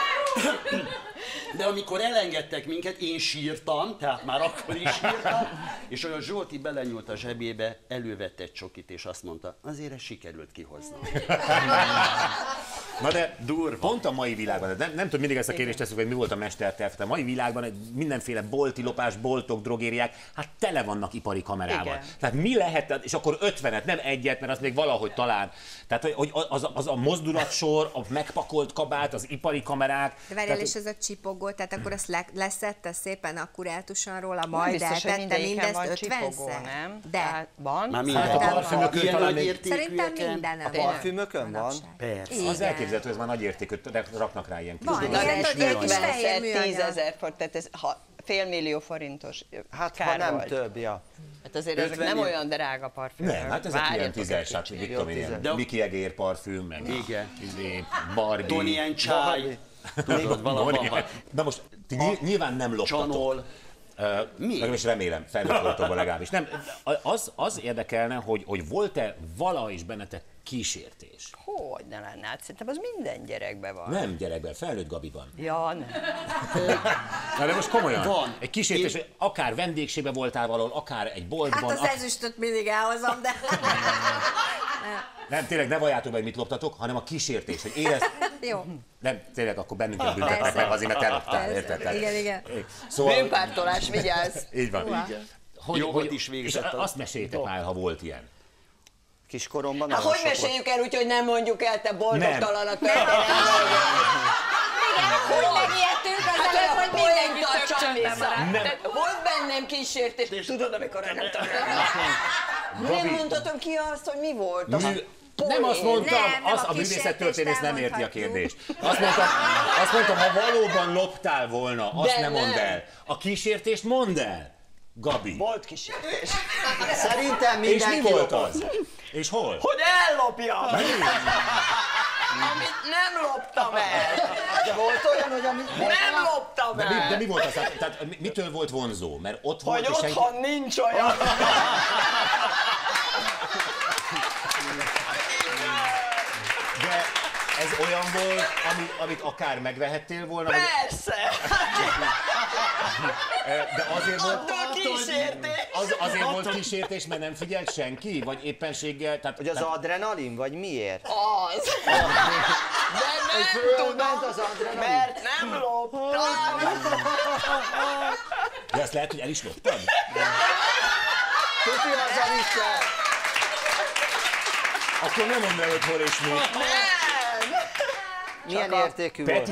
De amikor elengedtek minket, én sírtam, tehát már akkor is sírtam, és olyan Zsolti belenyúlt a zsebébe, elővette egy csokit, és azt mondta, azért ez sikerült kihoznom. Na de Durva. pont a mai világban, nem, nem tudom, mindig ezt a kérdést teszünk, hogy mi volt a mesterterv, de a mai világban egy mindenféle bolti lopás, boltok, drogériák, hát tele vannak ipari kamerával. Igen. Tehát mi lehet, és akkor ötvenet, nem egyet, mert az még valahogy talán. Tehát, hogy- hogy az, az a mozdulatsor, a megpakolt kabát, az ipari kamerák. De várjál, tehát, és ez a csipogó, tehát akkor azt le, leszette szépen akkurátusan róla, majd biztos, eltette mindezt csipogó, 50 nem? De. Tehát van. Már Hát a minden. parfümökön Ilyen talán még- Szerintem minden A parfümökön van? Persze. az elképzelhető, hogy ez már nagy értékű, de raknak rá ilyen kis Van, ilyen ilyen kis 50 fehér műanyag. 10 ezer fort, tehát ez ha félmillió forintos Hát ha nem több, ja. Hát azért ezek 50 nem olyan drága parfümök. Nem, hát ezek ilyen Várjatok egy tízes, kicsit. hát mit tudom én, ilyen Mickey Egér parfüm, meg Igen. izé, Barbie. Tony and Chai. Tudod, valahol. Barbie. Na most, ti ny- nyilván nem loptatok. Csanol. Uh, Mi? Legalábbis remélem, felnőtt legalábbis. Nem, az, az érdekelne, hogy, hogy volt-e vala is bennetek kísértés? Hogy ne lenne? Hát szerintem az minden gyerekben van. Nem gyerekben, felnőtt Gabiban. Ja, nem. Na de most komolyan. Van. Egy kísértés, Én- akár vendégségben voltál valahol, akár egy boltban. Hát az ak- ezüstöt mindig elhozom, de... <laughs> Nem, tényleg ne valljátok meg, mit loptatok, hanem a kísértés, hogy érez... Jó. Nem, tényleg akkor bennünket büntetnek meg azért, mert te loptál, Persze. érted? Igen, igen. Szóval, Bűnpártolás, vigyázz! így van. Hova? Hogy, Jogot hogy, is és végzett a- azt meséljétek már, ha volt ilyen. Kiskoromban Hát hogy meséljük el úgy, hogy nem mondjuk el, te boldogtalan a? Igen, úgy megijedtünk az Hát előbb, hogy mindenki maradt. Tehát Volt bennem kísértés, tudod, amikor nem Nem mondhatom ki azt, hogy mi volt. a poén. Nem azt mondtam, Nem, nem az, a a művészettörténész nem érti a kérdést. Azt mondtam, azt mondtam, ha valóban loptál volna, azt De nem mondd el. A kísértést mondd el. Gabi. Volt kísértés. Szerintem És mi mindenki volt lopott. az? És hol? Hogy ellopja! Amit nem loptam el. De volt olyan, hogy amit Nem loptam De mi, de el. mi volt az? Tehát, tehát mi- mitől volt vonzó? Mert ott volt, Hogy és senki... otthon nincs olyan. De ez olyan volt, ami, amit akár megvehettél volna, vagy, Persze. de azért volt, Attól kísértés. az, azért volt kísértés, mert nem figyelt senki? Vagy éppenséggel? Tehát, Hogy az tehát, adrenalin, vagy miért? Az. De nem tudom, az adrenalin? mert nem loptam. de ezt lehet, hogy el is loptad? Tuti az a. Akkor nem mondd el, hogy hol és mi. Milyen értékű volt?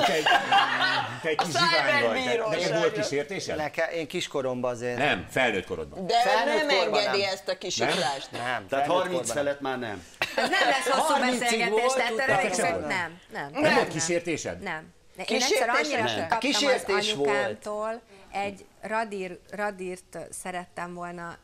Te egy, te egy kis zsivány vagy. Neked volt kísértésed? Nekem, én kiskoromban azért. Nem, felnőtt korodban. De Felnőtt nem engedi nem. ezt a kisuglást. Nem, Tehát felnőtt 30 korban nem. felett már nem. Ez nem lesz hosszú 30-ig beszélgetés, volt, tehát sem nem, volt? nem, nem. Nem nem, volt nem. kísértésed? Nem. De Én Kísértés egyszer annyira nem. kaptam Kísértés az anyukámtól, egy radír, radírt szerettem volna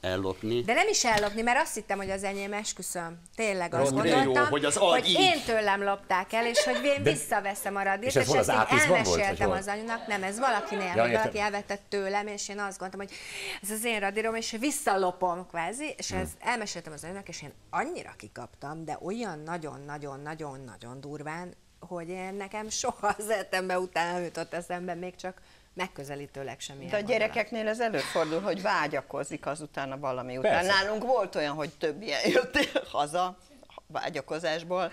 Ellopni. De nem is ellopni, mert azt hittem, hogy az enyém esküszöm. Tényleg azt De jó, gondoltam, hogy az hogy így. én tőlem lopták el, és hogy én visszaveszem a radírt, És ez az ezt én volt, elmeséltem hol? az anyunak, nem, ez valakinél, Ja, hogy valaki elvette tőlem, és én azt gondoltam, hogy ez az én radírom, és visszalopom kvázi, és Hm. ezt elmeséltem az anyunak, és én annyira kikaptam, de olyan nagyon-nagyon-nagyon-nagyon durván, hogy én nekem soha az életemben utána nem jutott eszembe, még csak megközelítőleg sem ilyen De a gyerekeknél ez előfordul, hogy vágyakozik azután a valami után. Persze. Nálunk volt olyan, hogy több ilyen jöttél haza, vágyakozásból,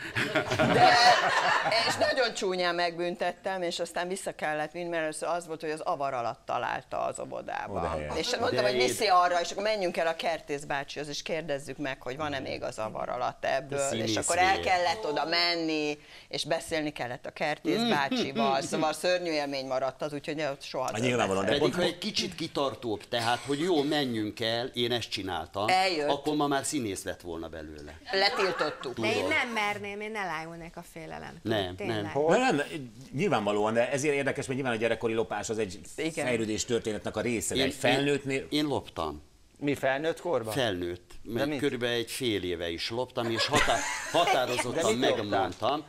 de, és nagyon csúnyán megbüntettem, és aztán vissza kellett vinni, mert először az volt, hogy az avar alatt találta az óvodába. És mondtam, De hogy viszi arra, és akkor menjünk el a kertész bácsihoz, és kérdezzük meg, hogy van-e még az avar alatt ebből, és akkor el kellett oda menni, és beszélni kellett a kertész bácsival, <laughs> szóval szörnyű élmény maradt az, úgyhogy ott soha Hát többet nyilvánvalóan, de Pedig ha egy kicsit kitartóbb, tehát, hogy jó, menjünk el, én ezt csináltam, Eljött. akkor ma már színész lett volna belőle. letiltottuk. De én nem merném, én elájulnék a félelem. Nem, Tényleg. nem. Nem, nem, nyilvánvalóan, de ezért érdekes, mert nyilván a gyerekkori lopás az egy Igen. fejlődés történetnek a része, de egy felnőttnél... Én, én loptam. Mi felnőtt korban? Felnőtt. Mert körülbelül egy fél éve is loptam, és hatá- <laughs> határozottan megmondtam,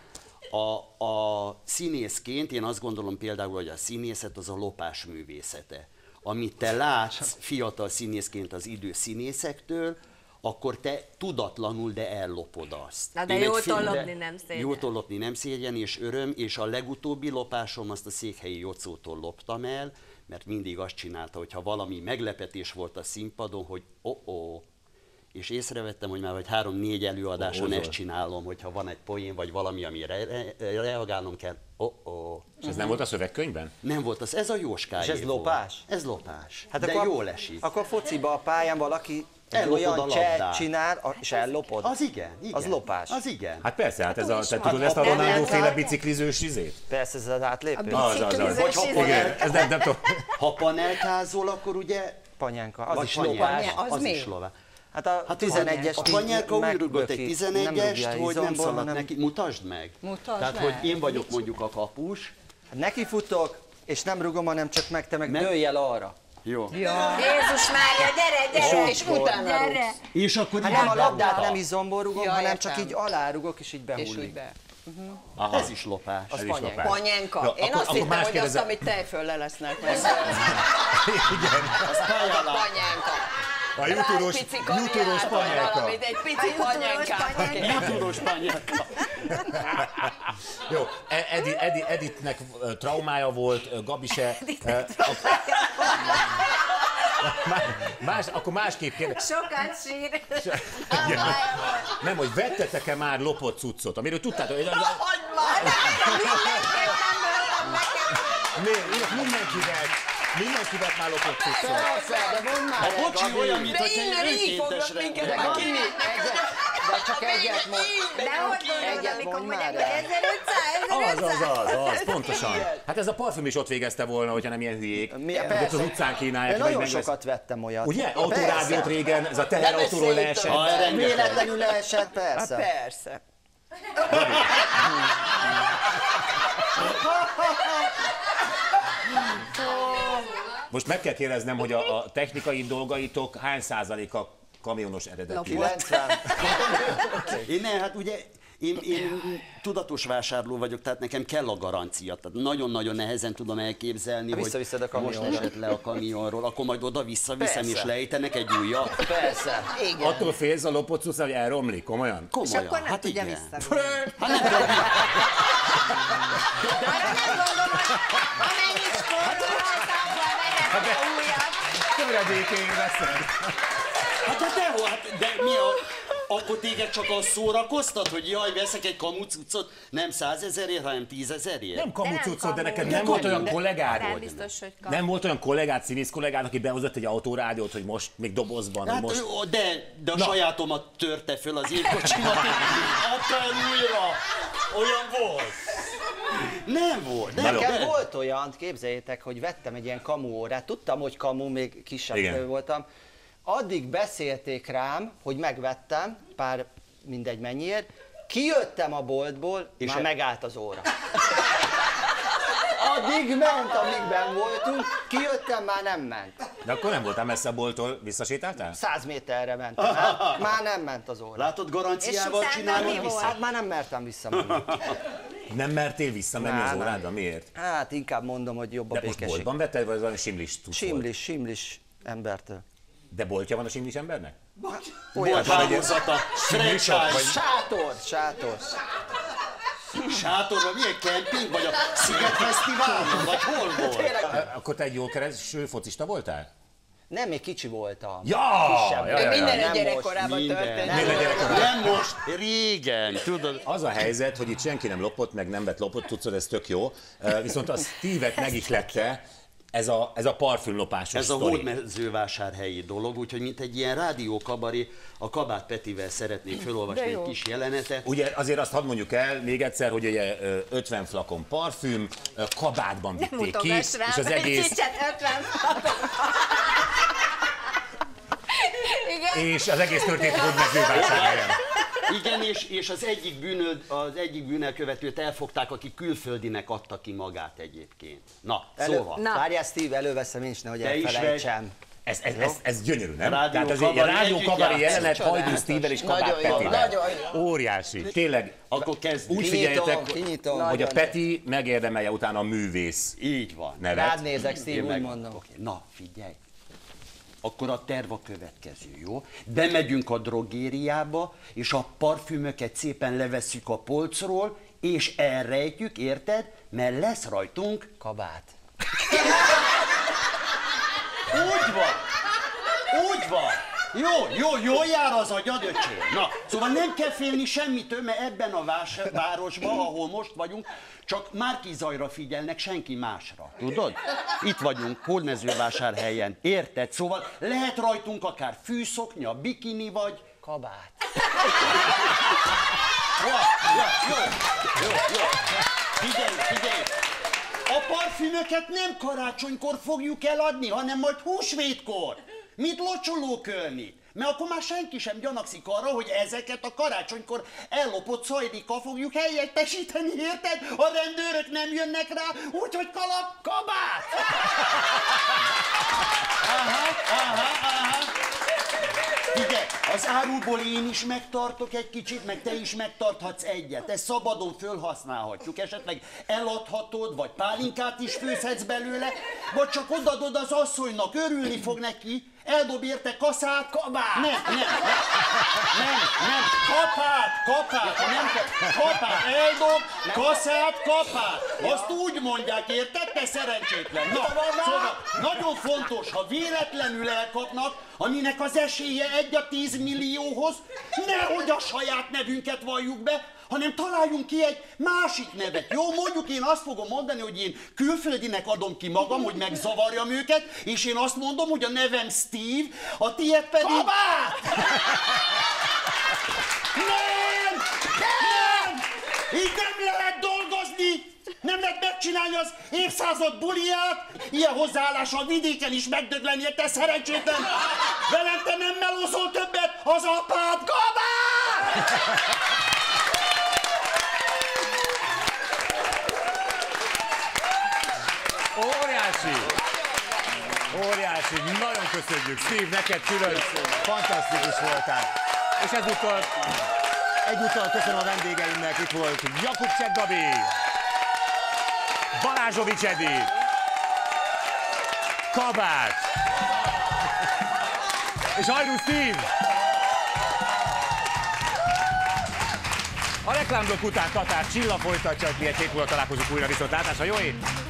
a, a színészként én azt gondolom például, hogy a színészet az a lopás művészete. Amit te látsz fiatal színészként az idő színészektől, akkor te tudatlanul, de ellopod azt. Na, de Én jótól lopni nem szégyen. Jótól lopni nem szégyen, és öröm, és a legutóbbi lopásom azt a székhelyi Jocótól loptam el, mert mindig azt csinálta, hogy ha valami meglepetés volt a színpadon, hogy oh-oh, és észrevettem, hogy már vagy három-négy előadáson ezt csinálom, hogyha van egy poén, vagy valami, amire re- re- reagálnom kell, oh-oh. És ez nem volt a szövegkönyvben? Nem volt az, ez a Jóskáé És ez volt. lopás? Ez lopás. Hát de akkor, jól esik. Akkor fociba a pályán valaki olyan cselt csinál, a- és ellopod. Az igen, igen. Az lopás. Az igen. Hát persze, hát ez a, te van. tudod ezt a Ronaldo féle biciklizős izét? Persze ez az átlépő. A Az, az, az. Vagy ha. Igen, ez nem, nem tudom. <laughs> Ha panelkázol, akkor ugye... Panyánka, az is lopás. Az is lopás. Hát a Hát 11-es a kanyárka úgy rugott egy megböki. Nem 11-est, rúgja hogy nem szaladt hanem- neki. Mutasd meg. Mutasd Tehát, meg. hogy én vagyok mondjuk a kapus. Hát Neki futok, és nem rugom, hanem csak meg, te meg Meg- dőlj el arra. Jó. Jézus Mária, gyere, gyere! És utána Gyere! rúgsz. És akkor Hát nem a labdát nem izomból rugom, Ja, hanem értem. csak így alárugok, és így És úgy behullik. be. Ez is lopás. Az Ez is panyánka. lopás. Panyánka. Jó, Én akkor- azt akkor hittem, hogy azt, kérdezem. amit tejföllel lesznek <laughs> meg. Az pályálás. Panyánka. A jutúros, jutúros panyáka. egy pici panyánka. Tudós pányáka. Jó, E- Edi, Edi, Editnek traumája volt, Gabi se. Má- Más, akkor másképp kérdez. Sokat sír. Igen. Nem, hogy vettetek-e már lopott cuccot, amiről tudtátok, hogy Hagyd már! Mi- mindenkivel, mindenkivel már lopott cuccot. Persze, de mondd már A bocsi Gabi. olyan, mint hogy egy önkéntesre. minket De Gabi, de csak egyet mond. De hogy gondolod, Egyet mondják, már hogy el. 1500, Az, 1500? az, az, az, pontosan. Hát ez a parfüm is ott végezte volna, hogyha nem ilyen hülyék. Ott az utcán kínálják. Én nagyon sokat vettem olyat. Ugye? Persze. Autórádiót régen, ez a teherautóról leesett. Ah. Véletlenül leesett, Hát persze. persze. <laughs> <laughs> Most meg kell kérdeznem, hogy a, a technikai dolgaitok hány százaléka kamionos eredetű? 90. <laughs> Én ne, hát ugye én, én tudatos vásárló vagyok, tehát nekem kell a garancia. Tehát nagyon-nagyon nehezen tudom elképzelni, hogy Visszaviszed a most kamionra. esett le a kamionról, akkor majd oda visszaviszem és Persze. lejtenek egy újat. Persze. Igen. Attól félsz a lopott hogy elromlik? Komolyan? És Komolyan, akkor nem hát tudja igen. visszavinni. Hát nem tudom, Arra nem gondolom, hogy spórolhattam, Újat. Töredékéig veszed. hát de dehol, hát de mi a... Akkor téged csak az szórakoztat, hogy jaj, veszek egy kamucucot, nem százezerért, hanem tízezerért? Nem De kamucucot, de neked nem volt olyan De- kollégád? Nem biztos, hogy. Nem volt olyan kollégád, színész kollégád, aki behozott egy autórádiót, hogy most még dobozban, Hát most... de, de a Na. sajátomat törte föl az én kocsimat, adta el újra. Olyan volt. Nem volt. Nem, Nekem de- volt olyan, képzeljétek, hogy vettem egy ilyen kamu órát, tudtam, hogy kamu, még kisebb Igen. Voltam. Addig beszélték rám, hogy megvettem, pár mindegy mennyiért, kijöttem a boltból, És már e- megállt az óra. Addig ment, amíg benn voltunk, kijöttem, már nem ment. De akkor nem voltál messze a bolttól, visszasétáltál? Száz méterre mentem, hát már nem ment az óra. Látod, garanciával csinálod vissza? Hát már nem mertem visszamenni. Nem mertél visszamenni Á, az órádra? Miért? Hát inkább mondom, hogy jobb a De most békesség. boltban vetted, vagy valami simlis volt? Simlis, simlis embertől. De boltja van a simlis embernek? Volt hálózata, franchise, Sátor, sátor. Sátorban, milyen kemping, vagy a Sziget Fesztiválon, vagy hol volt? Akkor te egy jó kereső focista voltál? Nem, még kicsi voltam. Ja! Kisebb ja, ja, ja. Minden nem gyerekkorában Minden. történt. Nem most, régen, tudod. Az a helyzet, hogy itt senki nem lopott, meg nem vett lopott cuccot, ez tök jó. Viszont a Steve-et megihlette ez a, ez a parfümlopásos Ez a sztori. hódmezővásárhelyi dolog, úgyhogy mint egy ilyen rádiókabaré, a Kabát Petivel szeretnék felolvasni egy kis jelenetet. Ugye azért azt hadd mondjuk el még egyszer, hogy ugye ö, 50 flakon parfüm, kabátban vitték ki, rám, és az egész, kicsit 50 <laughs> Igen. és az egész történt hódmezővásárhelyen. Igen, és, és az egyik bűnöd, az egyik bűnelkövetőt elfogták, aki külföldinek adta ki magát egyébként. Na, Elő, szóval. Na. Várjál, Steve, előveszem én is, nehogy Te elfelejtsem. Ez, ez, ez, ez gyönyörű, nem? Rádió Tehát az egy kabari rádió játszik. jelenet. Hajdú Steve-vel és Kabát Nagyon jó, Petivel. nagyon jó. Óriási. Tényleg, Akkor kezdjük. úgy figyeljetek, kinyitom. hogy a Nagyon. Peti megérdemelje utána a művész Így van. nevet. Rád nézek, Steve, úgy mondom. Na, figyelj. Akkor a terv a következő, jó? Bemegyünk a drogériába, és a parfümöket szépen levesszük a polcról, és elrejtjük, érted? Mert lesz rajtunk Kabát. Úgy van! Úgy van! Jó, jó, jó jár az agyad, öcsém. Na, szóval nem kell félni semmitől, mert ebben a vás, városban, ahol most vagyunk, csak Márki zajra figyelnek, senki másra. Tudod? Itt vagyunk, Hódmezővásárhelyen. Érted? Szóval lehet rajtunk akár fűszoknya, bikini vagy... Kabát. Jó, jó, jó, jó, jó. Figyelj, figyelj! A parfümöket nem karácsonykor fogjuk eladni, hanem majd húsvétkor. Mit locsolókölni? Mert akkor már senki sem gyanakszik arra, hogy ezeket a karácsonykor ellopott szajdikkal fogjuk helyettesíteni, érted? A rendőrök nem jönnek rá, úgyhogy kalap, kabát! Aha, az árulból én is megtartok egy kicsit, meg te is megtarthatsz egyet. Ezt szabadon fölhasználhatjuk. Esetleg eladhatod, vagy pálinkát is főzhetsz belőle, vagy csak odadod az asszonynak, örülni fog neki. Eldob érte kaszát, kabát! Nem, nem, nem, nem, nem, kapát, kapát, nem, ka- kapát, eldob, kaszát, kapát. Azt úgy mondják, érted, te szerencsétlen. Na, szóval nagyon fontos, ha véletlenül elkapnak, aminek az esélye egy a tíz millióhoz, nehogy a saját nevünket valljuk be, hanem találjunk ki egy másik nevet. Jó, mondjuk én azt fogom mondani, hogy én külföldinek adom ki magam, hogy megzavarjam őket, és én azt mondom, hogy a nevem Steve, a tiéd pedig... Kabát! Nem! Nem! Így nem lehet dolgozni! Nem lehet megcsinálni az évszázad buliát! Ilyen hozzáállással vidéken is megdöglenie, te szerencsétlen! Velem te nem melózol többet, az apád kabát! Óriási! Óriási, nagyon köszönjük. Steve, neked külön fantasztikus voltál. És ezúttal, egyúttal köszönöm a vendégeimnek, itt volt Jakubcsek Gabi, Balázsovics Edi, Kabát, és Ajrú Steve. A reklámblokk után Tatár Csilla folytatja, mi egy hét múlva találkozunk újra viszontlátásra. Jó ét!